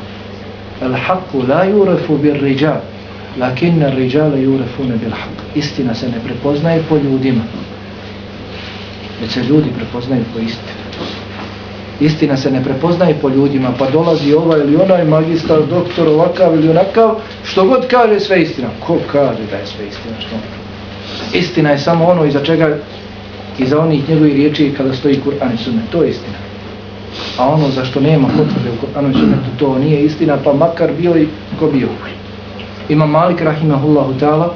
El haqqu la yurefu bir riđal, lakinna riđale yurefune bil haqq. Istina se ne prepoznaje po ljudima, već se ljudi prepoznaju po istinu. Istina se ne prepoznaje po ljudima, pa dolazi ovaj ili onaj magistar, doktor, ovakav ili onakav, što god kaže sve istina. Ko kaže da je sve istina? Što? Istina je samo ono iza čega, iza onih njegovih riječi kada stoji Kur'an i Sunnet. To je istina a ono za što nema potvrde u Kur'anu i Sunnetu to nije istina, pa makar bio i ko bio. Ima Malik Rahimahullahu ta'ala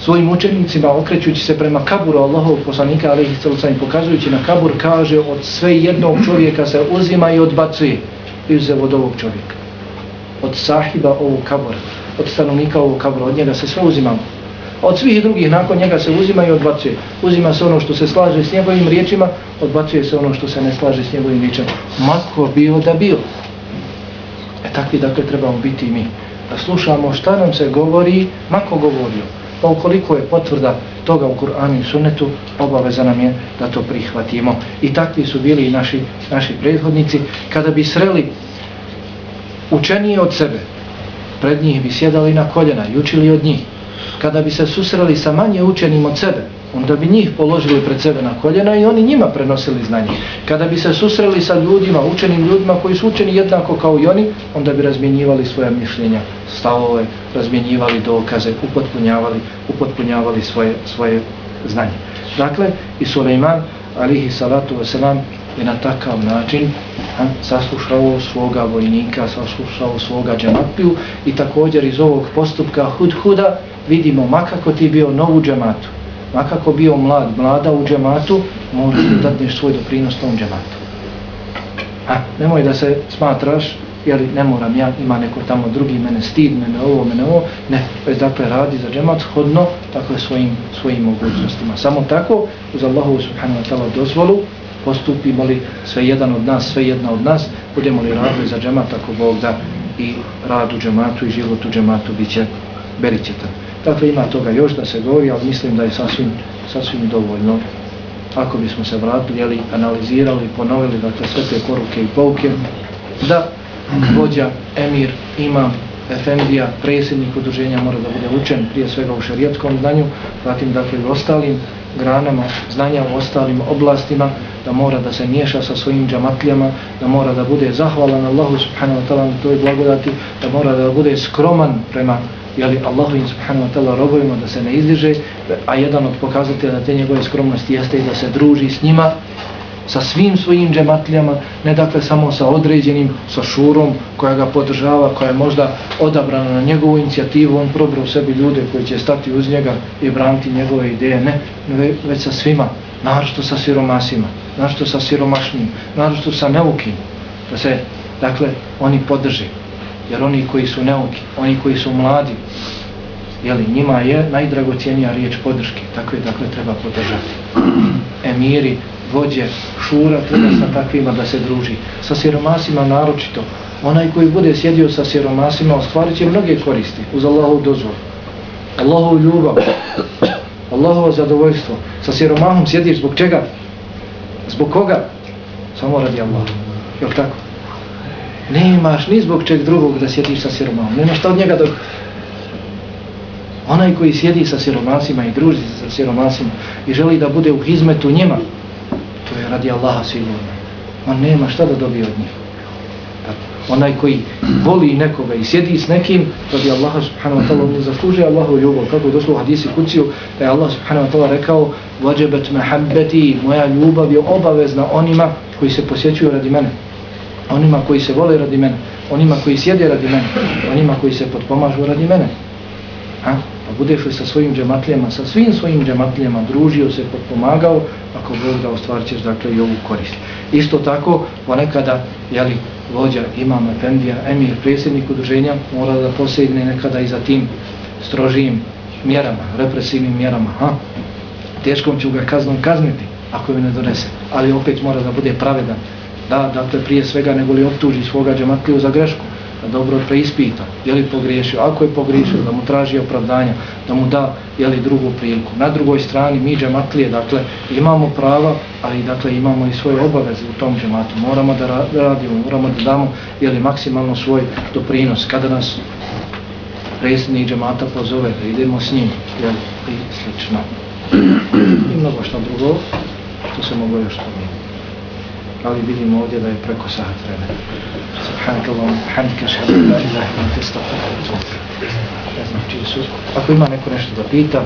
svojim učenicima okrećući se prema kaburu Allahov poslanika alaihi sallam pokazujući na kabur kaže od sve jednog čovjeka se uzima i odbacuje izuzev od ovog čovjeka od sahiba ovog kabura od stanovnika ovog kabura od njega se sve uzimamo od svih drugih nakon njega se uzima i odbacuje. Uzima se ono što se slaže s njegovim riječima, odbacuje se ono što se ne slaže s njegovim riječima. Mako bio da bio. E takvi dakle trebamo biti i mi. Da slušamo šta nam se govori, mako govorio. Pa ukoliko je potvrda toga u Kur'anu i Sunnetu, obaveza nam je da to prihvatimo. I takvi su bili i naši, naši prethodnici. Kada bi sreli učenije od sebe, pred njih bi sjedali na koljena i učili od njih kada bi se susreli sa manje učenim od sebe, onda bi njih položili pred sebe na koljena i oni njima prenosili znanje. Kada bi se susreli sa ljudima, učenim ljudima koji su učeni jednako kao i oni, onda bi razmjenjivali svoje mišljenja, stavove, razmjenjivali dokaze, upotpunjavali, upotpunjavali svoje, svoje znanje. Dakle, i Suleiman, alihi salatu wasalam, je na takav način ha, saslušao svoga vojnika, saslušao svoga džematpiju i također iz ovog postupka hudhuda vidimo makako ti bio nov u džematu, makako bio mlad, mlada u džematu, možeš da dadneš svoj doprinos tom džematu. A, nemoj da se smatraš, jer ne moram ja, ima neko tamo drugi, mene stid, mene ovo, mene ovo, ne, već dakle radi za džemat hodno, dakle svojim, svojim mogućnostima. Samo tako, uz Allahu subhanahu wa ta'ala dozvolu, postupimo li sve jedan od nas, sve jedna od nas, budemo li radili za džemat, ako Bog da i rad u džematu i život u džematu bit će beričetan. Dakle, ima toga još da se govori, ali mislim da je sasvim, sasvim dovoljno. Ako bismo se vratili, jeli, analizirali, ponovili, dakle, sve te poruke i pouke, da vođa, emir, imam, efendija, predsjednik udruženja mora da bude učen prije svega u šarijetskom znanju, zatim dakle i ostalim granama znanja u ostalim oblastima, da mora da se miješa sa svojim džamatljama, da mora da bude zahvalan Allahu subhanahu wa ta'ala na toj blagodati, da mora da bude skroman prema jeli, Allahu subhanahu wa ta'ala robovima, da se ne izdiže, a jedan od pokazatelja te njegove skromnosti jeste i da se druži s njima, sa svim svojim džematlijama, ne dakle samo sa određenim, sa šurom koja ga podržava, koja je možda odabrana na njegovu inicijativu, on probrao sebi ljude koji će stati uz njega i braniti njegove ideje, ne, već sa svima, narošto sa siromasima, narošto sa siromašnim, narošto sa neukim, da se, dakle, oni podrže, jer oni koji su neuki, oni koji su mladi, jeli, njima je najdragocijenija riječ podrške, tako je, dakle, treba podržati. Emiri, vođe, šura, treba sa takvima da se druži. Sa siromasima naročito. Onaj koji bude sjedio sa siromasima ostvarit će mnoge koristi uz Allahov dozvor. Allahov ljubav, Allahovo zadovoljstvo. Sa siromahom sjediš zbog čega? Zbog koga? Samo radi Allah. Jel tako? Ne imaš ni zbog čeg drugog da sjediš sa siromahom. Nemaš šta od njega dok... Onaj koji sjedi sa siromasima i druži sa siromasima i želi da bude u hizmetu njima, to je radi Allaha sigurno. On nema šta da dobije od njih. Onaj koji voli nekoga i sjedi s nekim, radi Allaha subhanahu wa ta'ala ne zaslužuje Allahu ljubav. Kako je došlo u hadisi kuciju, da je Allah subhanahu wa ta'ala rekao Vađebet mehabbeti, moja ljubav je obavezna onima koji se posjećuju radi mene. Onima koji se vole radi mene. Onima koji sjede radi mene. Onima koji se potpomažu radi mene. Ha? Pa budeš li sa svojim džematlijama, sa svim svojim džematlijama družio se, potpomagao, ako Bog da ostvarit ćeš dakle i ovu korist. Isto tako, ponekada, jeli, vođa, imam, efendija, emir, predsjednik udruženja, mora da posegne nekada i za tim strožijim mjerama, represivnim mjerama. Ha? Teškom ću ga kaznom kazniti, ako mi ne donese, ali opet mora da bude pravedan. Da, dakle, prije svega nego li optuži svoga džematliju za grešku da dobro preispita je li pogriješio, ako je pogriješio da mu traži opravdanja, da mu da je li drugu priliku. Na drugoj strani mi džematlije, dakle, imamo prava, ali dakle imamo i svoje obaveze u tom džematu. Moramo da radimo, moramo da damo je li maksimalno svoj doprinos. Kada nas predsjednik džemata pozove da idemo s njim, je li, i slično. I mnogo što drugo, što se mogu još spomenuti ali vidimo ovdje da je preko sat vremena. Subhanakallahu, hamdika shahadu la ilaha illa anta astaghfiruka wa atubu. Ne znam čiji su. Ako ima neko nešto da pita,